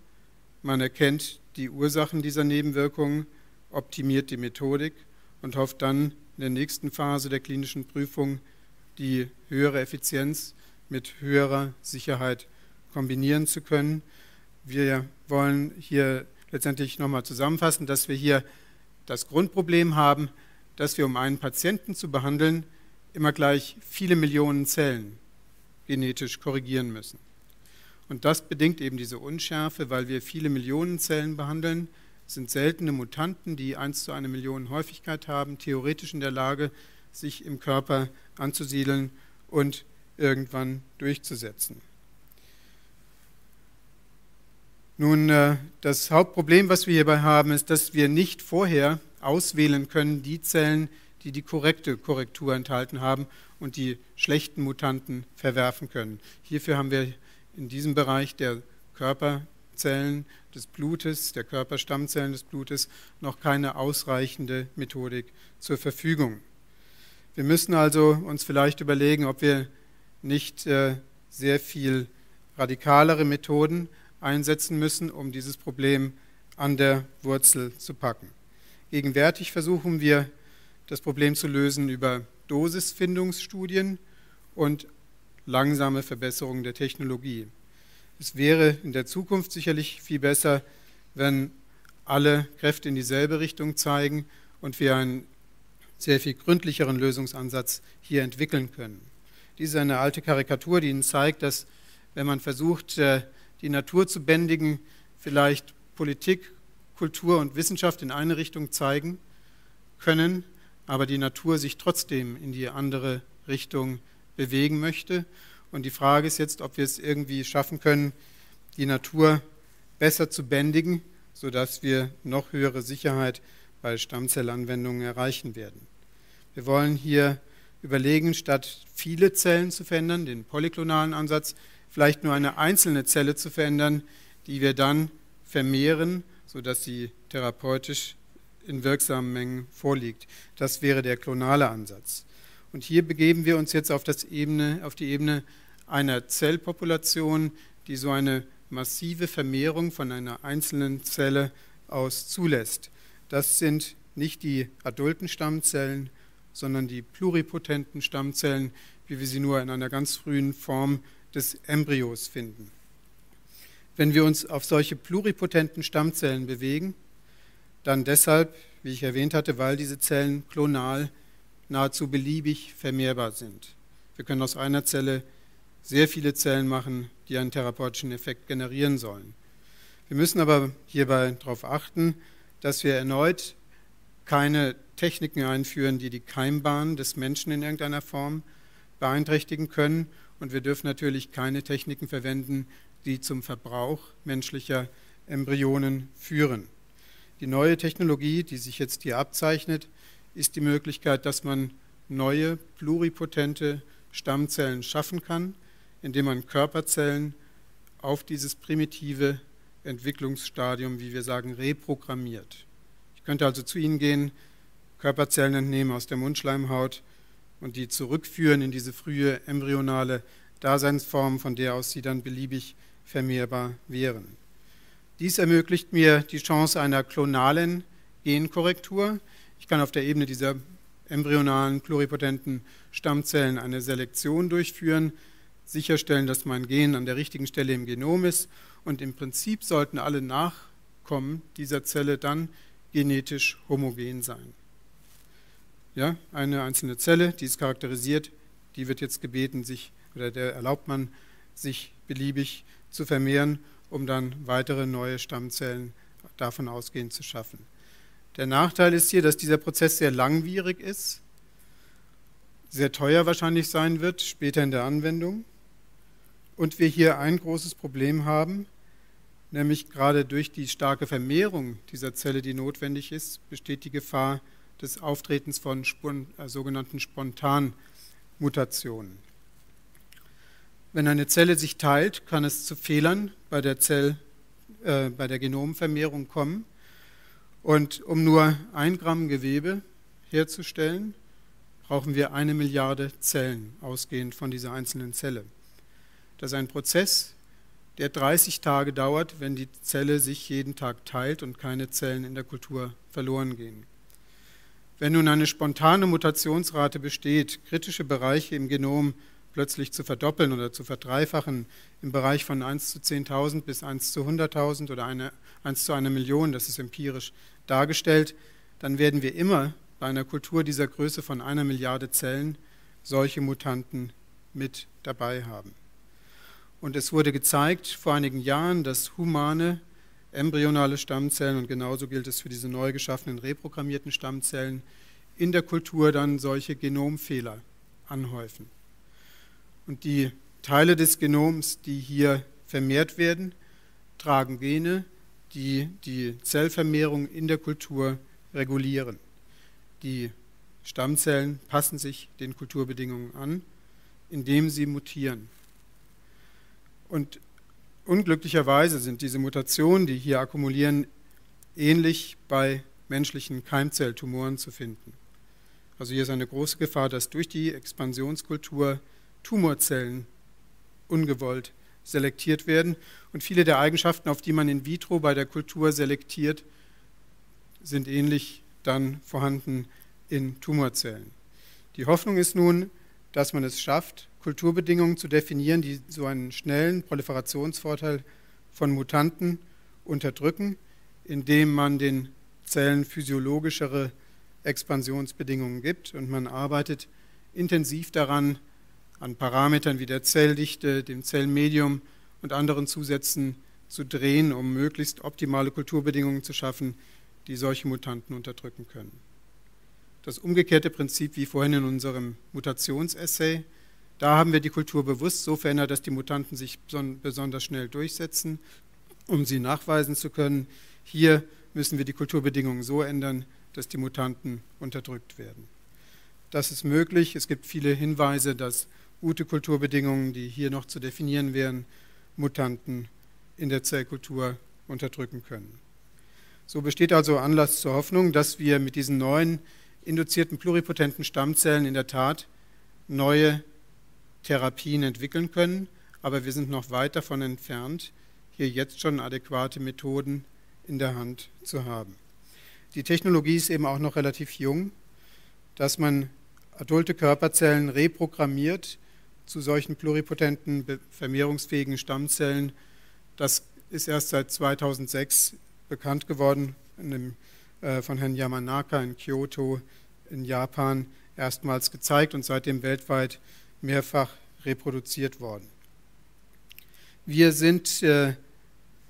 man erkennt die Ursachen dieser Nebenwirkungen, optimiert die Methodik und hofft dann in der nächsten Phase der klinischen Prüfung die höhere Effizienz mit höherer Sicherheit kombinieren zu können. Wir wollen hier letztendlich nochmal zusammenfassen, dass wir hier das Grundproblem haben, dass wir, um einen Patienten zu behandeln, immer gleich viele Millionen Zellen genetisch korrigieren müssen. Und das bedingt eben diese Unschärfe, weil wir viele Millionen Zellen behandeln, sind seltene Mutanten, die 1 zu einer Million Häufigkeit haben, theoretisch in der Lage, sich im Körper anzusiedeln und irgendwann durchzusetzen. Nun, äh, das Hauptproblem, was wir hierbei haben, ist, dass wir nicht vorher auswählen können, die Zellen, die die korrekte Korrektur enthalten haben und die schlechten Mutanten verwerfen können. Hierfür haben wir in diesem Bereich der Körperzellen des Blutes, der Körperstammzellen des Blutes, noch keine ausreichende Methodik zur Verfügung. Wir müssen also uns vielleicht überlegen, ob wir nicht äh, sehr viel radikalere Methoden einsetzen müssen, um dieses Problem an der Wurzel zu packen. Gegenwärtig versuchen wir, das Problem zu lösen über Dosisfindungsstudien und langsame Verbesserung der Technologie. Es wäre in der Zukunft sicherlich viel besser, wenn alle Kräfte in dieselbe Richtung zeigen und wir einen sehr viel gründlicheren Lösungsansatz hier entwickeln können. Dies ist eine alte Karikatur, die Ihnen zeigt, dass wenn man versucht, äh, die Natur zu bändigen, vielleicht Politik, Kultur und Wissenschaft in eine Richtung zeigen können, aber die Natur sich trotzdem in die andere Richtung bewegen möchte. Und die Frage ist jetzt, ob wir es irgendwie schaffen können, die Natur besser zu bändigen, sodass wir noch höhere Sicherheit bei Stammzellanwendungen erreichen werden. Wir wollen hier überlegen, statt viele Zellen zu verändern, den polyklonalen Ansatz, vielleicht nur eine einzelne Zelle zu verändern, die wir dann vermehren, sodass sie therapeutisch in wirksamen Mengen vorliegt. Das wäre der klonale Ansatz. Und hier begeben wir uns jetzt auf, Ebene, auf die Ebene einer Zellpopulation, die so eine massive Vermehrung von einer einzelnen Zelle aus zulässt. Das sind nicht die adulten Stammzellen, sondern die pluripotenten Stammzellen, wie wir sie nur in einer ganz frühen Form des Embryos finden. Wenn wir uns auf solche pluripotenten Stammzellen bewegen, dann deshalb, wie ich erwähnt hatte, weil diese Zellen klonal nahezu beliebig vermehrbar sind. Wir können aus einer Zelle sehr viele Zellen machen, die einen therapeutischen Effekt generieren sollen. Wir müssen aber hierbei darauf achten, dass wir erneut keine Techniken einführen, die die Keimbahn des Menschen in irgendeiner Form beeinträchtigen können. Und wir dürfen natürlich keine Techniken verwenden, die zum Verbrauch menschlicher Embryonen führen. Die neue Technologie, die sich jetzt hier abzeichnet, ist die Möglichkeit, dass man neue pluripotente Stammzellen schaffen kann, indem man Körperzellen auf dieses primitive Entwicklungsstadium, wie wir sagen, reprogrammiert. Ich könnte also zu Ihnen gehen, Körperzellen entnehmen aus der Mundschleimhaut und die zurückführen in diese frühe embryonale Daseinsform, von der aus sie dann beliebig vermehrbar wären. Dies ermöglicht mir die Chance einer klonalen Genkorrektur. Ich kann auf der Ebene dieser embryonalen pluripotenten Stammzellen eine Selektion durchführen, sicherstellen, dass mein Gen an der richtigen Stelle im Genom ist und im Prinzip sollten alle Nachkommen dieser Zelle dann genetisch homogen sein. Ja, eine einzelne Zelle, die ist charakterisiert, die wird jetzt gebeten, sich oder der erlaubt man, sich beliebig zu vermehren, um dann weitere neue Stammzellen davon ausgehend zu schaffen. Der Nachteil ist hier, dass dieser Prozess sehr langwierig ist, sehr teuer wahrscheinlich sein wird, später in der Anwendung. Und wir hier ein großes Problem haben, nämlich gerade durch die starke Vermehrung dieser Zelle, die notwendig ist, besteht die Gefahr des Auftretens von äh, sogenannten Spontanmutationen. Wenn eine Zelle sich teilt, kann es zu Fehlern bei der, Zell, äh, bei der Genomvermehrung kommen. Und um nur ein Gramm Gewebe herzustellen, brauchen wir eine Milliarde Zellen, ausgehend von dieser einzelnen Zelle. Das ist ein Prozess, der 30 Tage dauert, wenn die Zelle sich jeden Tag teilt und keine Zellen in der Kultur verloren gehen. Wenn nun eine spontane Mutationsrate besteht, kritische Bereiche im Genom plötzlich zu verdoppeln oder zu verdreifachen im Bereich von 1 zu 10.000 bis 1 zu 100.000 oder eine, 1 zu einer Million, das ist empirisch dargestellt, dann werden wir immer bei einer Kultur dieser Größe von einer Milliarde Zellen solche Mutanten mit dabei haben. Und es wurde gezeigt vor einigen Jahren, dass humane embryonale Stammzellen, und genauso gilt es für diese neu geschaffenen reprogrammierten Stammzellen, in der Kultur dann solche Genomfehler anhäufen. Und die Teile des Genoms, die hier vermehrt werden, tragen Gene, die die Zellvermehrung in der Kultur regulieren. Die Stammzellen passen sich den Kulturbedingungen an, indem sie mutieren. Und unglücklicherweise sind diese Mutationen, die hier akkumulieren, ähnlich bei menschlichen Keimzelltumoren zu finden. Also hier ist eine große Gefahr, dass durch die Expansionskultur Tumorzellen ungewollt selektiert werden. Und viele der Eigenschaften, auf die man in vitro bei der Kultur selektiert, sind ähnlich dann vorhanden in Tumorzellen. Die Hoffnung ist nun, dass man es schafft, Kulturbedingungen zu definieren, die so einen schnellen Proliferationsvorteil von Mutanten unterdrücken, indem man den Zellen physiologischere Expansionsbedingungen gibt. Und man arbeitet intensiv daran, an Parametern wie der Zelldichte, dem Zellmedium und anderen Zusätzen zu drehen, um möglichst optimale Kulturbedingungen zu schaffen, die solche Mutanten unterdrücken können. Das umgekehrte Prinzip wie vorhin in unserem Mutationsessay, da haben wir die Kultur bewusst so verändert, dass die Mutanten sich besonders schnell durchsetzen, um sie nachweisen zu können. Hier müssen wir die Kulturbedingungen so ändern, dass die Mutanten unterdrückt werden. Das ist möglich. Es gibt viele Hinweise, dass gute Kulturbedingungen, die hier noch zu definieren wären, Mutanten in der Zellkultur unterdrücken können. So besteht also Anlass zur Hoffnung, dass wir mit diesen neuen induzierten pluripotenten Stammzellen in der Tat neue Therapien entwickeln können, aber wir sind noch weit davon entfernt, hier jetzt schon adäquate Methoden in der Hand zu haben. Die Technologie ist eben auch noch relativ jung, dass man adulte Körperzellen reprogrammiert zu solchen pluripotenten, vermehrungsfähigen Stammzellen. Das ist erst seit 2006 bekannt geworden, dem, äh, von Herrn Yamanaka in Kyoto in Japan erstmals gezeigt und seitdem weltweit mehrfach reproduziert worden. Wir sind äh,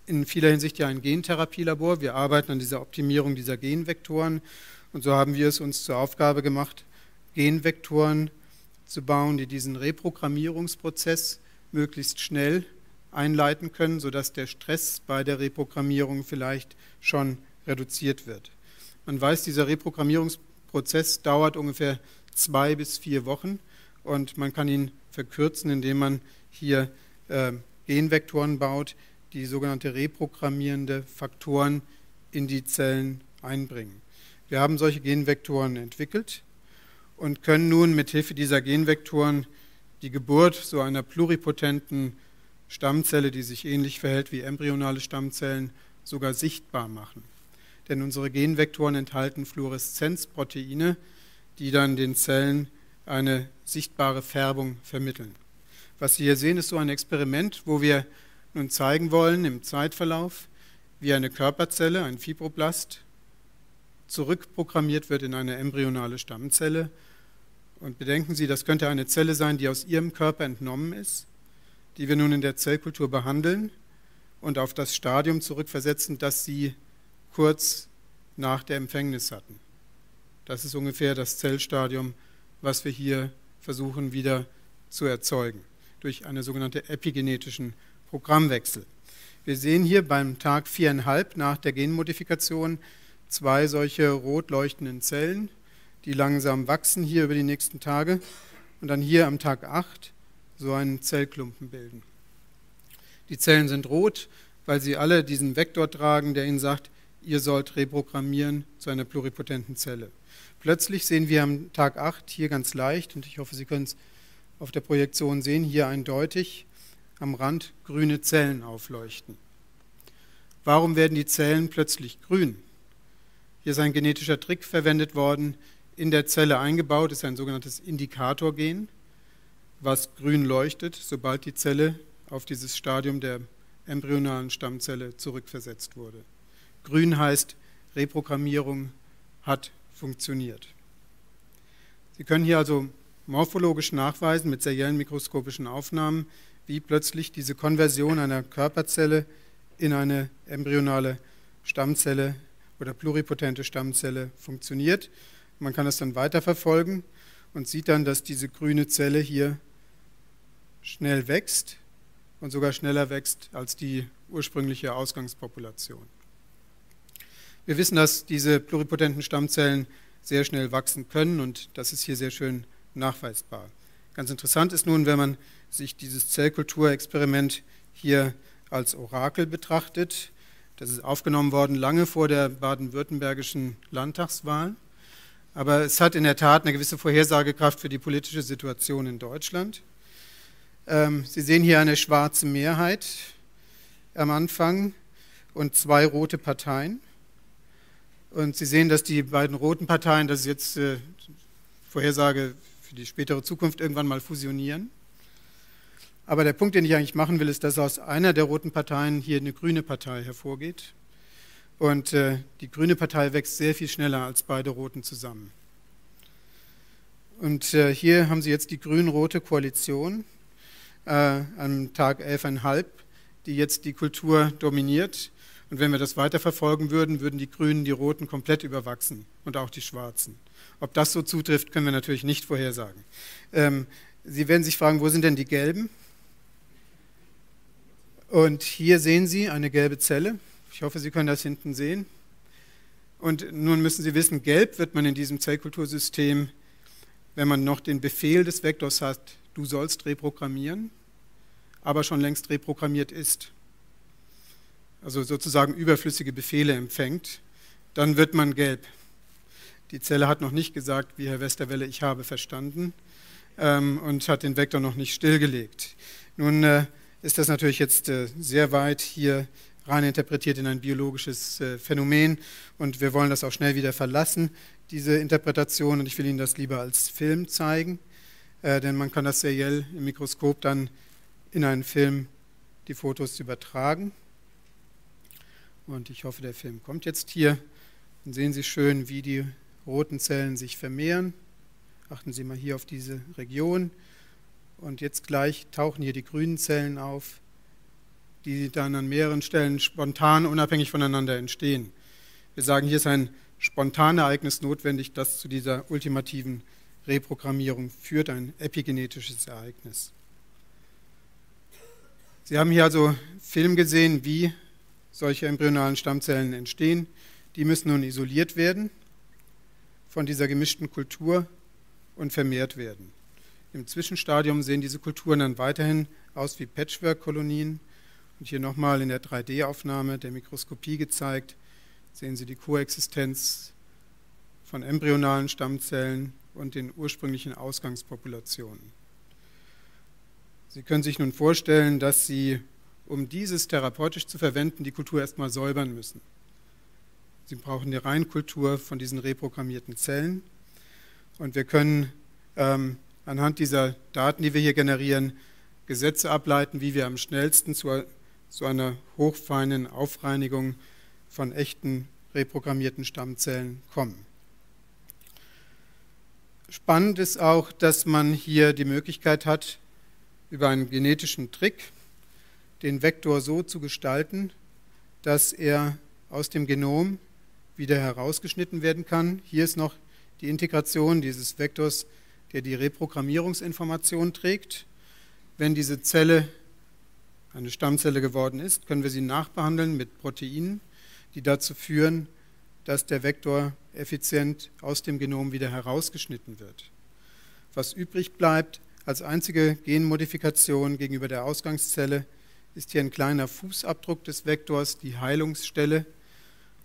in vieler Hinsicht ja ein Gentherapielabor. Wir arbeiten an dieser Optimierung dieser Genvektoren und so haben wir es uns zur Aufgabe gemacht, Genvektoren zu bauen, die diesen Reprogrammierungsprozess möglichst schnell einleiten können, sodass der Stress bei der Reprogrammierung vielleicht schon reduziert wird. Man weiß, dieser Reprogrammierungsprozess dauert ungefähr zwei bis vier Wochen und man kann ihn verkürzen, indem man hier äh, Genvektoren baut, die sogenannte reprogrammierende Faktoren in die Zellen einbringen. Wir haben solche Genvektoren entwickelt und können nun mit Hilfe dieser Genvektoren die Geburt so einer pluripotenten Stammzelle, die sich ähnlich verhält wie embryonale Stammzellen, sogar sichtbar machen. Denn unsere Genvektoren enthalten Fluoreszenzproteine, die dann den Zellen eine sichtbare Färbung vermitteln. Was Sie hier sehen, ist so ein Experiment, wo wir nun zeigen wollen im Zeitverlauf, wie eine Körperzelle, ein Fibroblast, zurückprogrammiert wird in eine embryonale Stammzelle. Und bedenken Sie, das könnte eine Zelle sein, die aus Ihrem Körper entnommen ist, die wir nun in der Zellkultur behandeln und auf das Stadium zurückversetzen, das Sie kurz nach der Empfängnis hatten. Das ist ungefähr das Zellstadium, was wir hier versuchen wieder zu erzeugen durch einen sogenannten epigenetischen Programmwechsel. Wir sehen hier beim Tag viereinhalb nach der Genmodifikation zwei solche rot leuchtenden Zellen, die langsam wachsen hier über die nächsten Tage und dann hier am Tag 8 so einen Zellklumpen bilden. Die Zellen sind rot, weil sie alle diesen Vektor tragen, der ihnen sagt, ihr sollt reprogrammieren zu einer pluripotenten Zelle. Plötzlich sehen wir am Tag 8 hier ganz leicht, und ich hoffe, Sie können es auf der Projektion sehen, hier eindeutig am Rand grüne Zellen aufleuchten. Warum werden die Zellen plötzlich grün? Hier ist ein genetischer Trick verwendet worden. In der Zelle eingebaut ist ein sogenanntes Indikatorgen, was grün leuchtet, sobald die Zelle auf dieses Stadium der embryonalen Stammzelle zurückversetzt wurde. Grün heißt, Reprogrammierung hat funktioniert. Sie können hier also morphologisch nachweisen mit seriellen mikroskopischen Aufnahmen, wie plötzlich diese Konversion einer Körperzelle in eine embryonale Stammzelle oder pluripotente Stammzelle funktioniert. Man kann das dann weiterverfolgen und sieht dann, dass diese grüne Zelle hier schnell wächst und sogar schneller wächst als die ursprüngliche Ausgangspopulation. Wir wissen, dass diese pluripotenten Stammzellen sehr schnell wachsen können und das ist hier sehr schön nachweisbar. Ganz interessant ist nun, wenn man sich dieses Zellkulturexperiment hier als Orakel betrachtet. Das ist aufgenommen worden lange vor der baden-württembergischen Landtagswahl. Aber es hat in der Tat eine gewisse Vorhersagekraft für die politische Situation in Deutschland. Ähm, Sie sehen hier eine schwarze Mehrheit am Anfang und zwei rote Parteien. Und Sie sehen, dass die beiden roten Parteien, das ist jetzt äh, Vorhersage für die spätere Zukunft, irgendwann mal fusionieren. Aber der Punkt, den ich eigentlich machen will, ist, dass aus einer der roten Parteien hier eine grüne Partei hervorgeht. Und äh, die grüne Partei wächst sehr viel schneller als beide roten zusammen. Und äh, hier haben Sie jetzt die grün-rote Koalition äh, am Tag 11,5, die jetzt die Kultur dominiert. Und wenn wir das weiterverfolgen würden, würden die Grünen die Roten komplett überwachsen und auch die Schwarzen. Ob das so zutrifft, können wir natürlich nicht vorhersagen. Ähm, Sie werden sich fragen, wo sind denn die Gelben? Und hier sehen Sie eine gelbe Zelle. Ich hoffe, Sie können das hinten sehen. Und nun müssen Sie wissen, gelb wird man in diesem Zellkultursystem, wenn man noch den Befehl des Vektors hat, du sollst reprogrammieren, aber schon längst reprogrammiert ist. Also sozusagen überflüssige Befehle empfängt, dann wird man gelb. Die Zelle hat noch nicht gesagt, wie Herr Westerwelle, ich habe verstanden ähm, und hat den Vektor noch nicht stillgelegt. Nun äh, ist das natürlich jetzt äh, sehr weit hier rein interpretiert in ein biologisches äh, Phänomen und wir wollen das auch schnell wieder verlassen, diese Interpretation, und ich will Ihnen das lieber als Film zeigen, äh, denn man kann das seriell im Mikroskop dann in einen Film die Fotos übertragen. Und ich hoffe, der Film kommt jetzt hier. Dann sehen Sie schön, wie die roten Zellen sich vermehren. Achten Sie mal hier auf diese Region. Und jetzt gleich tauchen hier die grünen Zellen auf, die dann an mehreren Stellen spontan unabhängig voneinander entstehen. Wir sagen, hier ist ein Spontanereignis notwendig, das zu dieser ultimativen Reprogrammierung führt, ein epigenetisches Ereignis. Sie haben hier also Film gesehen, wie solche embryonalen Stammzellen entstehen. Die müssen nun isoliert werden von dieser gemischten Kultur und vermehrt werden. Im Zwischenstadium sehen diese Kulturen dann weiterhin aus wie Patchwork-Kolonien. Und hier nochmal in der 3D-Aufnahme der Mikroskopie gezeigt, sehen Sie die Koexistenz von embryonalen Stammzellen und den ursprünglichen Ausgangspopulationen. Sie können sich nun vorstellen, dass Sie, um dieses therapeutisch zu verwenden, die Kultur erstmal säubern müssen. Sie brauchen eine Reinkultur von diesen reprogrammierten Zellen. Und wir können ähm, anhand dieser Daten, die wir hier generieren, Gesetze ableiten, wie wir am schnellsten zu, zu einer hochfeinen Aufreinigung von echten reprogrammierten Stammzellen kommen. Spannend ist auch, dass man hier die Möglichkeit hat, über einen genetischen Trick den Vektor so zu gestalten, dass er aus dem Genom wieder herausgeschnitten werden kann. Hier ist noch die Integration dieses Vektors, der die Reprogrammierungsinformation trägt. Wenn diese Zelle eine Stammzelle geworden ist, können wir sie nachbehandeln mit Proteinen, die dazu führen, dass der Vektor effizient aus dem Genom wieder herausgeschnitten wird. Was übrig bleibt als einzige Genmodifikation gegenüber der Ausgangszelle ist hier ein kleiner Fußabdruck des Vektors, die Heilungsstelle.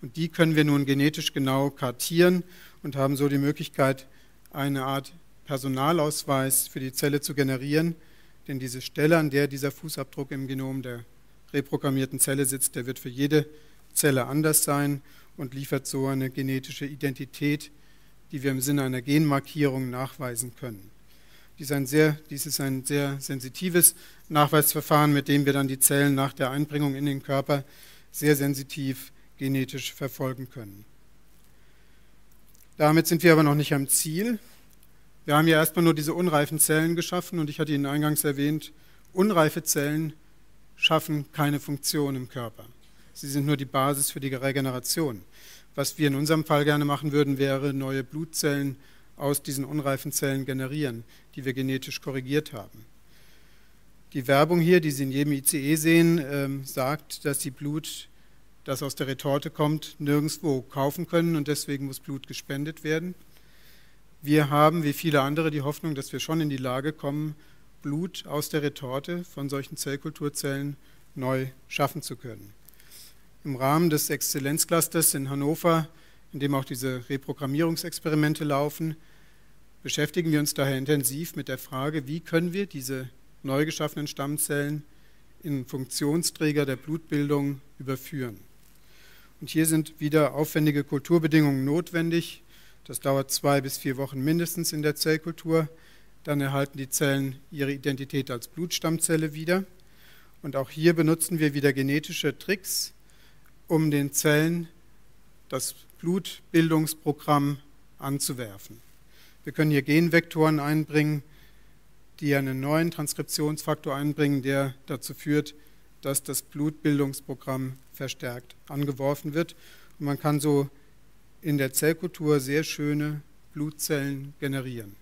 Und die können wir nun genetisch genau kartieren und haben so die Möglichkeit, eine Art Personalausweis für die Zelle zu generieren. Denn diese Stelle, an der dieser Fußabdruck im Genom der reprogrammierten Zelle sitzt, der wird für jede Zelle anders sein und liefert so eine genetische Identität, die wir im Sinne einer Genmarkierung nachweisen können. Dies ist, ein sehr, dies ist ein sehr sensitives Nachweisverfahren, mit dem wir dann die Zellen nach der Einbringung in den Körper sehr sensitiv genetisch verfolgen können. Damit sind wir aber noch nicht am Ziel. Wir haben ja erstmal nur diese unreifen Zellen geschaffen und ich hatte Ihnen eingangs erwähnt, unreife Zellen schaffen keine Funktion im Körper. Sie sind nur die Basis für die Regeneration. Was wir in unserem Fall gerne machen würden, wäre neue Blutzellen aus diesen unreifen Zellen generieren, die wir genetisch korrigiert haben. Die Werbung hier, die Sie in jedem ICE sehen, ähm, sagt, dass Sie Blut, das aus der Retorte kommt, nirgendwo kaufen können und deswegen muss Blut gespendet werden. Wir haben, wie viele andere, die Hoffnung, dass wir schon in die Lage kommen, Blut aus der Retorte von solchen Zellkulturzellen neu schaffen zu können im Rahmen des Exzellenzclusters in Hannover, in dem auch diese Reprogrammierungsexperimente laufen, beschäftigen wir uns daher intensiv mit der Frage, wie können wir diese neu geschaffenen Stammzellen in Funktionsträger der Blutbildung überführen. Und hier sind wieder aufwendige Kulturbedingungen notwendig. Das dauert zwei bis vier Wochen mindestens in der Zellkultur. Dann erhalten die Zellen ihre Identität als Blutstammzelle wieder. Und auch hier benutzen wir wieder genetische Tricks, um den Zellen das Blutbildungsprogramm anzuwerfen. Wir können hier Genvektoren einbringen, die einen neuen Transkriptionsfaktor einbringen, der dazu führt, dass das Blutbildungsprogramm verstärkt angeworfen wird. Und man kann so in der Zellkultur sehr schöne Blutzellen generieren.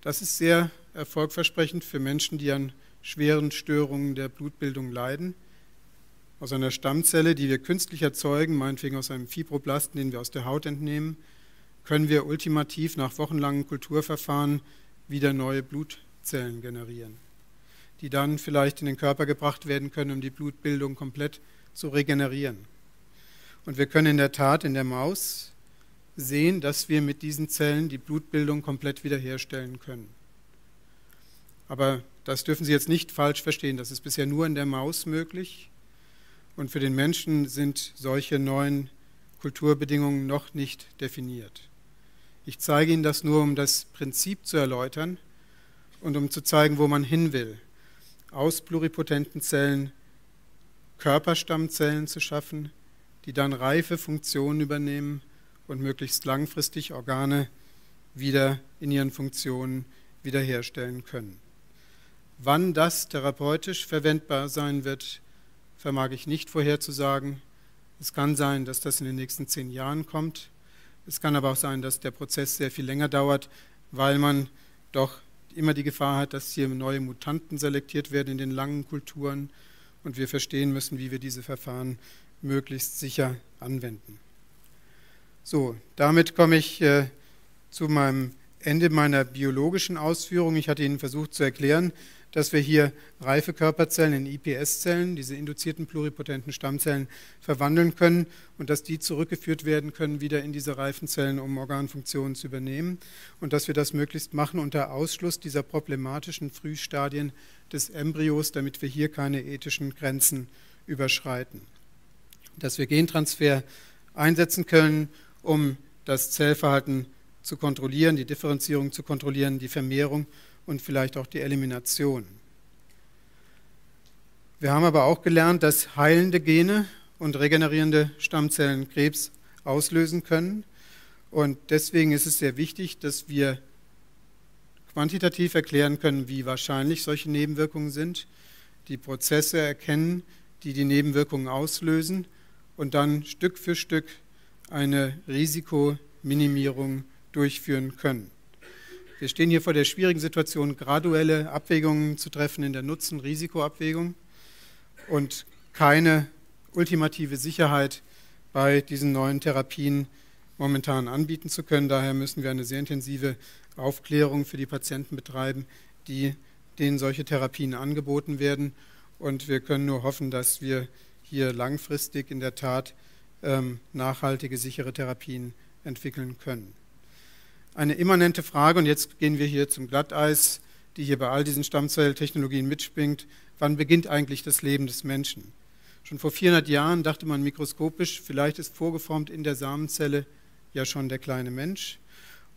Das ist sehr erfolgversprechend für Menschen, die an schweren Störungen der Blutbildung leiden aus einer Stammzelle, die wir künstlich erzeugen, meinetwegen aus einem Fibroblasten, den wir aus der Haut entnehmen, können wir ultimativ nach wochenlangen Kulturverfahren wieder neue Blutzellen generieren, die dann vielleicht in den Körper gebracht werden können, um die Blutbildung komplett zu regenerieren. Und wir können in der Tat in der Maus sehen, dass wir mit diesen Zellen die Blutbildung komplett wiederherstellen können. Aber das dürfen Sie jetzt nicht falsch verstehen. Das ist bisher nur in der Maus möglich. Und für den Menschen sind solche neuen Kulturbedingungen noch nicht definiert. Ich zeige Ihnen das nur, um das Prinzip zu erläutern und um zu zeigen, wo man hin will. Aus pluripotenten Zellen Körperstammzellen zu schaffen, die dann reife Funktionen übernehmen und möglichst langfristig Organe wieder in ihren Funktionen wiederherstellen können. Wann das therapeutisch verwendbar sein wird, vermag ich nicht vorherzusagen. Es kann sein, dass das in den nächsten zehn Jahren kommt. Es kann aber auch sein, dass der Prozess sehr viel länger dauert, weil man doch immer die Gefahr hat, dass hier neue Mutanten selektiert werden in den langen Kulturen und wir verstehen müssen, wie wir diese Verfahren möglichst sicher anwenden. So, damit komme ich äh, zu meinem Ende meiner biologischen Ausführungen. Ich hatte Ihnen versucht zu erklären, dass wir hier reife Körperzellen in IPS-Zellen, diese induzierten pluripotenten Stammzellen, verwandeln können und dass die zurückgeführt werden können wieder in diese reifen Zellen, um Organfunktionen zu übernehmen und dass wir das möglichst machen unter Ausschluss dieser problematischen Frühstadien des Embryos, damit wir hier keine ethischen Grenzen überschreiten. Dass wir Gentransfer einsetzen können, um das Zellverhalten zu kontrollieren, die Differenzierung zu kontrollieren, die Vermehrung und vielleicht auch die Elimination. Wir haben aber auch gelernt, dass heilende Gene und regenerierende Stammzellen Krebs auslösen können. Und deswegen ist es sehr wichtig, dass wir quantitativ erklären können, wie wahrscheinlich solche Nebenwirkungen sind, die Prozesse erkennen, die die Nebenwirkungen auslösen und dann Stück für Stück eine Risikominimierung durchführen können. Wir stehen hier vor der schwierigen Situation, graduelle Abwägungen zu treffen in der Nutzen-Risikoabwägung und keine ultimative Sicherheit bei diesen neuen Therapien momentan anbieten zu können. Daher müssen wir eine sehr intensive Aufklärung für die Patienten betreiben, die, denen solche Therapien angeboten werden. Und wir können nur hoffen, dass wir hier langfristig in der Tat ähm, nachhaltige, sichere Therapien entwickeln können eine immanente Frage, und jetzt gehen wir hier zum Glatteis, die hier bei all diesen Stammzelltechnologien mitspringt, wann beginnt eigentlich das Leben des Menschen? Schon vor 400 Jahren dachte man mikroskopisch, vielleicht ist vorgeformt in der Samenzelle ja schon der kleine Mensch.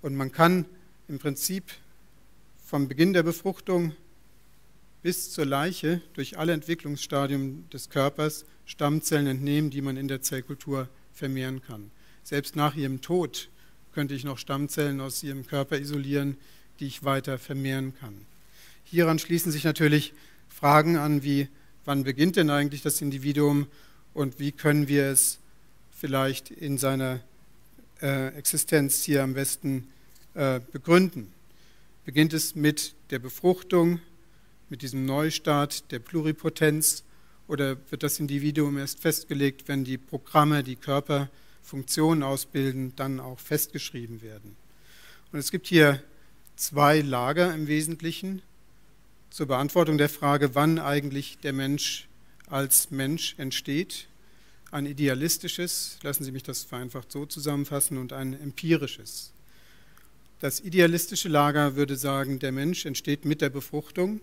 Und man kann im Prinzip vom Beginn der Befruchtung bis zur Leiche durch alle Entwicklungsstadien des Körpers Stammzellen entnehmen, die man in der Zellkultur vermehren kann. Selbst nach ihrem Tod könnte ich noch Stammzellen aus ihrem Körper isolieren, die ich weiter vermehren kann. Hieran schließen sich natürlich Fragen an, wie wann beginnt denn eigentlich das Individuum und wie können wir es vielleicht in seiner äh, Existenz hier am besten äh, begründen. Beginnt es mit der Befruchtung, mit diesem Neustart der Pluripotenz oder wird das Individuum erst festgelegt, wenn die Programme, die Körper, Funktionen ausbilden, dann auch festgeschrieben werden. Und es gibt hier zwei Lager im Wesentlichen zur Beantwortung der Frage, wann eigentlich der Mensch als Mensch entsteht. Ein idealistisches, lassen Sie mich das vereinfacht so zusammenfassen, und ein empirisches. Das idealistische Lager würde sagen, der Mensch entsteht mit der Befruchtung.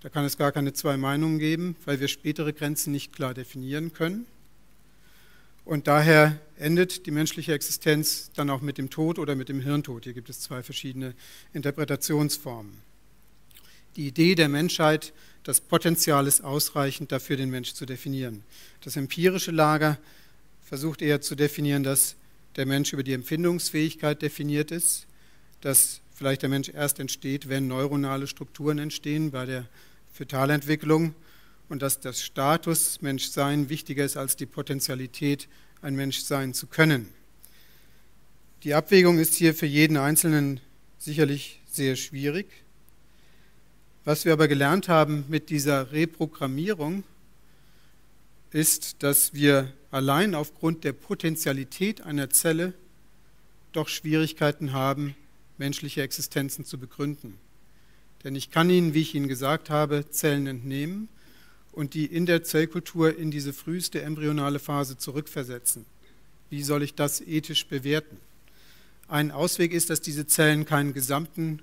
Da kann es gar keine zwei Meinungen geben, weil wir spätere Grenzen nicht klar definieren können. Und daher endet die menschliche Existenz dann auch mit dem Tod oder mit dem Hirntod. Hier gibt es zwei verschiedene Interpretationsformen. Die Idee der Menschheit, das Potenzial ist ausreichend dafür, den Mensch zu definieren. Das empirische Lager versucht eher zu definieren, dass der Mensch über die Empfindungsfähigkeit definiert ist, dass vielleicht der Mensch erst entsteht, wenn neuronale Strukturen entstehen bei der Fötalentwicklung und dass das Status Menschsein wichtiger ist als die Potentialität, ein Mensch sein zu können. Die Abwägung ist hier für jeden Einzelnen sicherlich sehr schwierig. Was wir aber gelernt haben mit dieser Reprogrammierung, ist, dass wir allein aufgrund der Potentialität einer Zelle doch Schwierigkeiten haben, menschliche Existenzen zu begründen. Denn ich kann Ihnen, wie ich Ihnen gesagt habe, Zellen entnehmen und die in der Zellkultur in diese früheste embryonale Phase zurückversetzen. Wie soll ich das ethisch bewerten? Ein Ausweg ist, dass diese Zellen keinen gesamten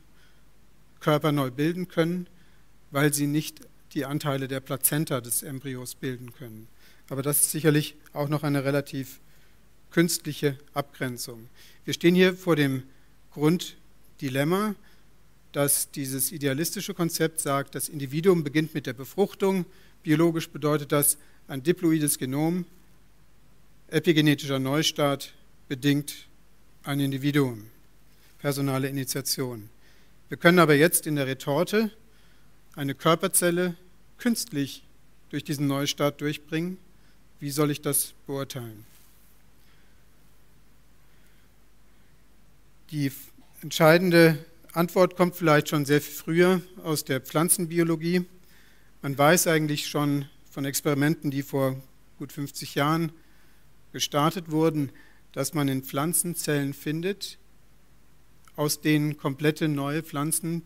Körper neu bilden können, weil sie nicht die Anteile der Plazenta des Embryos bilden können. Aber das ist sicherlich auch noch eine relativ künstliche Abgrenzung. Wir stehen hier vor dem Grunddilemma, dass dieses idealistische Konzept sagt, das Individuum beginnt mit der Befruchtung, Biologisch bedeutet das ein diploides Genom, epigenetischer Neustart bedingt ein Individuum, personale Initiation. Wir können aber jetzt in der Retorte eine Körperzelle künstlich durch diesen Neustart durchbringen? Wie soll ich das beurteilen? Die entscheidende Antwort kommt vielleicht schon sehr früher aus der Pflanzenbiologie. Man weiß eigentlich schon von Experimenten, die vor gut 50 Jahren gestartet wurden, dass man in Pflanzenzellen findet, aus denen komplette neue Pflanzen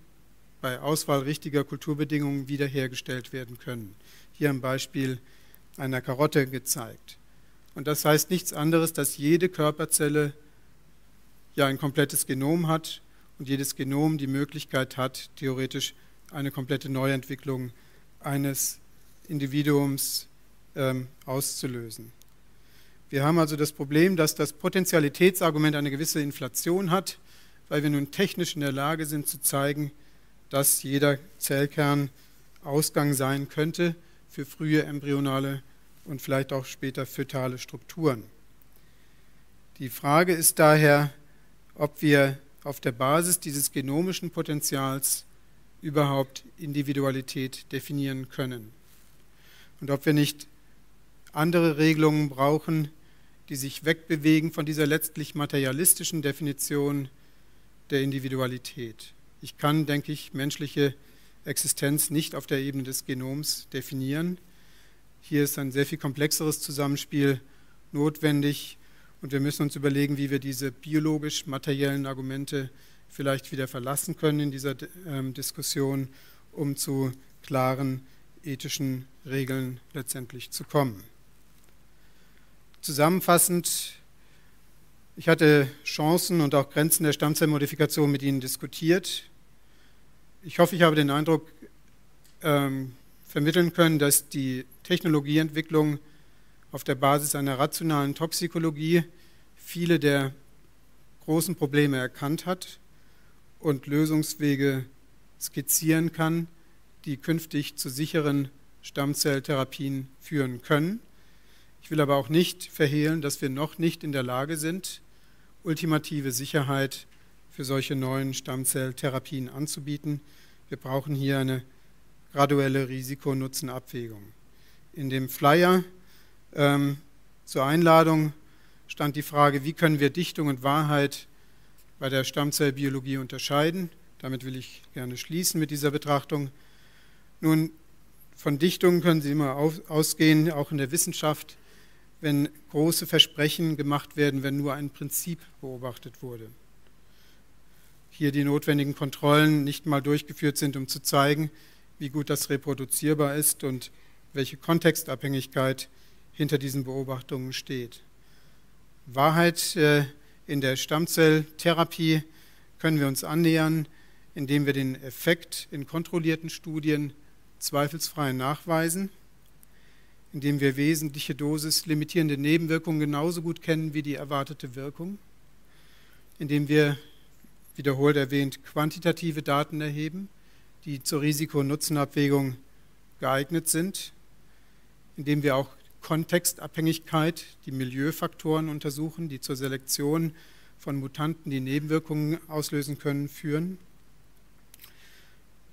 bei Auswahl richtiger Kulturbedingungen wiederhergestellt werden können. Hier am Beispiel einer Karotte gezeigt. Und das heißt nichts anderes, dass jede Körperzelle ja ein komplettes Genom hat und jedes Genom die Möglichkeit hat, theoretisch eine komplette Neuentwicklung eines Individuums ähm, auszulösen. Wir haben also das Problem, dass das Potentialitätsargument eine gewisse Inflation hat, weil wir nun technisch in der Lage sind zu zeigen, dass jeder Zellkern Ausgang sein könnte für frühe embryonale und vielleicht auch später fötale Strukturen. Die Frage ist daher, ob wir auf der Basis dieses genomischen Potenzials überhaupt Individualität definieren können und ob wir nicht andere Regelungen brauchen, die sich wegbewegen von dieser letztlich materialistischen Definition der Individualität. Ich kann, denke ich, menschliche Existenz nicht auf der Ebene des Genoms definieren. Hier ist ein sehr viel komplexeres Zusammenspiel notwendig und wir müssen uns überlegen, wie wir diese biologisch-materiellen Argumente vielleicht wieder verlassen können in dieser ähm, Diskussion, um zu klaren ethischen Regeln letztendlich zu kommen. Zusammenfassend, ich hatte Chancen und auch Grenzen der Stammzellmodifikation mit Ihnen diskutiert. Ich hoffe, ich habe den Eindruck ähm, vermitteln können, dass die Technologieentwicklung auf der Basis einer rationalen Toxikologie viele der großen Probleme erkannt hat und Lösungswege skizzieren kann, die künftig zu sicheren Stammzelltherapien führen können. Ich will aber auch nicht verhehlen, dass wir noch nicht in der Lage sind, ultimative Sicherheit für solche neuen Stammzelltherapien anzubieten. Wir brauchen hier eine graduelle Risiko-Nutzen-Abwägung. In dem Flyer ähm, zur Einladung stand die Frage, wie können wir Dichtung und Wahrheit bei der Stammzellbiologie unterscheiden. Damit will ich gerne schließen mit dieser Betrachtung. Nun, von Dichtungen können Sie immer ausgehen, auch in der Wissenschaft wenn große Versprechen gemacht werden, wenn nur ein Prinzip beobachtet wurde. Hier die notwendigen Kontrollen nicht mal durchgeführt sind, um zu zeigen, wie gut das reproduzierbar ist und welche Kontextabhängigkeit hinter diesen Beobachtungen steht. Wahrheit äh, in der Stammzelltherapie können wir uns annähern, indem wir den Effekt in kontrollierten Studien zweifelsfrei nachweisen indem wir wesentliche Dosis limitierende Nebenwirkungen genauso gut kennen wie die erwartete Wirkung, indem wir, wiederholt erwähnt, quantitative Daten erheben, die zur Risiko-Nutzen-Abwägung geeignet sind, indem wir auch Kontextabhängigkeit, die Milieufaktoren untersuchen, die zur Selektion von Mutanten, die Nebenwirkungen auslösen können, führen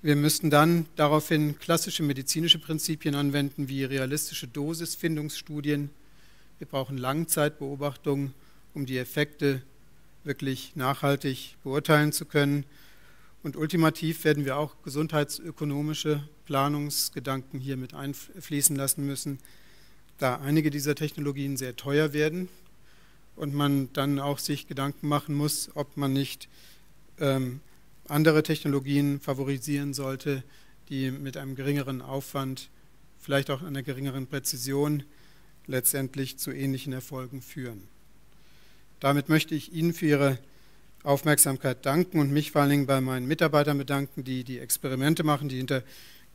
wir müssten dann daraufhin klassische medizinische Prinzipien anwenden, wie realistische Dosisfindungsstudien. Wir brauchen Langzeitbeobachtungen, um die Effekte wirklich nachhaltig beurteilen zu können. Und ultimativ werden wir auch gesundheitsökonomische Planungsgedanken hier mit einfließen lassen müssen, da einige dieser Technologien sehr teuer werden und man dann auch sich Gedanken machen muss, ob man nicht ähm, andere Technologien favorisieren sollte, die mit einem geringeren Aufwand, vielleicht auch einer geringeren Präzision letztendlich zu ähnlichen Erfolgen führen. Damit möchte ich Ihnen für Ihre Aufmerksamkeit danken und mich vor allen Dingen bei meinen Mitarbeitern bedanken, die die Experimente machen, die hinter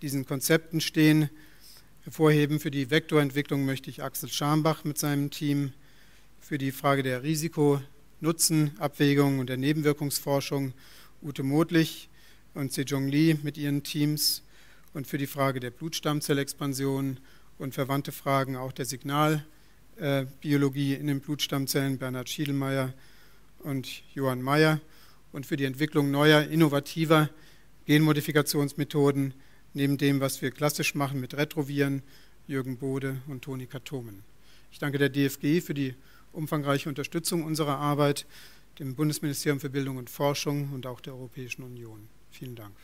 diesen Konzepten stehen. Hervorheben. Für die Vektorentwicklung möchte ich Axel Schambach mit seinem Team, für die Frage der Risiko-Nutzen-Abwägung und der Nebenwirkungsforschung Ute Modlich und Sejong Lee mit ihren Teams und für die Frage der Blutstammzellexpansion und verwandte Fragen auch der Signalbiologie in den Blutstammzellen Bernhard Schiedelmeier und Johann Mayer und für die Entwicklung neuer, innovativer Genmodifikationsmethoden neben dem, was wir klassisch machen mit Retroviren, Jürgen Bode und Toni Katomen. Ich danke der DFG für die umfangreiche Unterstützung unserer Arbeit, dem Bundesministerium für Bildung und Forschung und auch der Europäischen Union. Vielen Dank.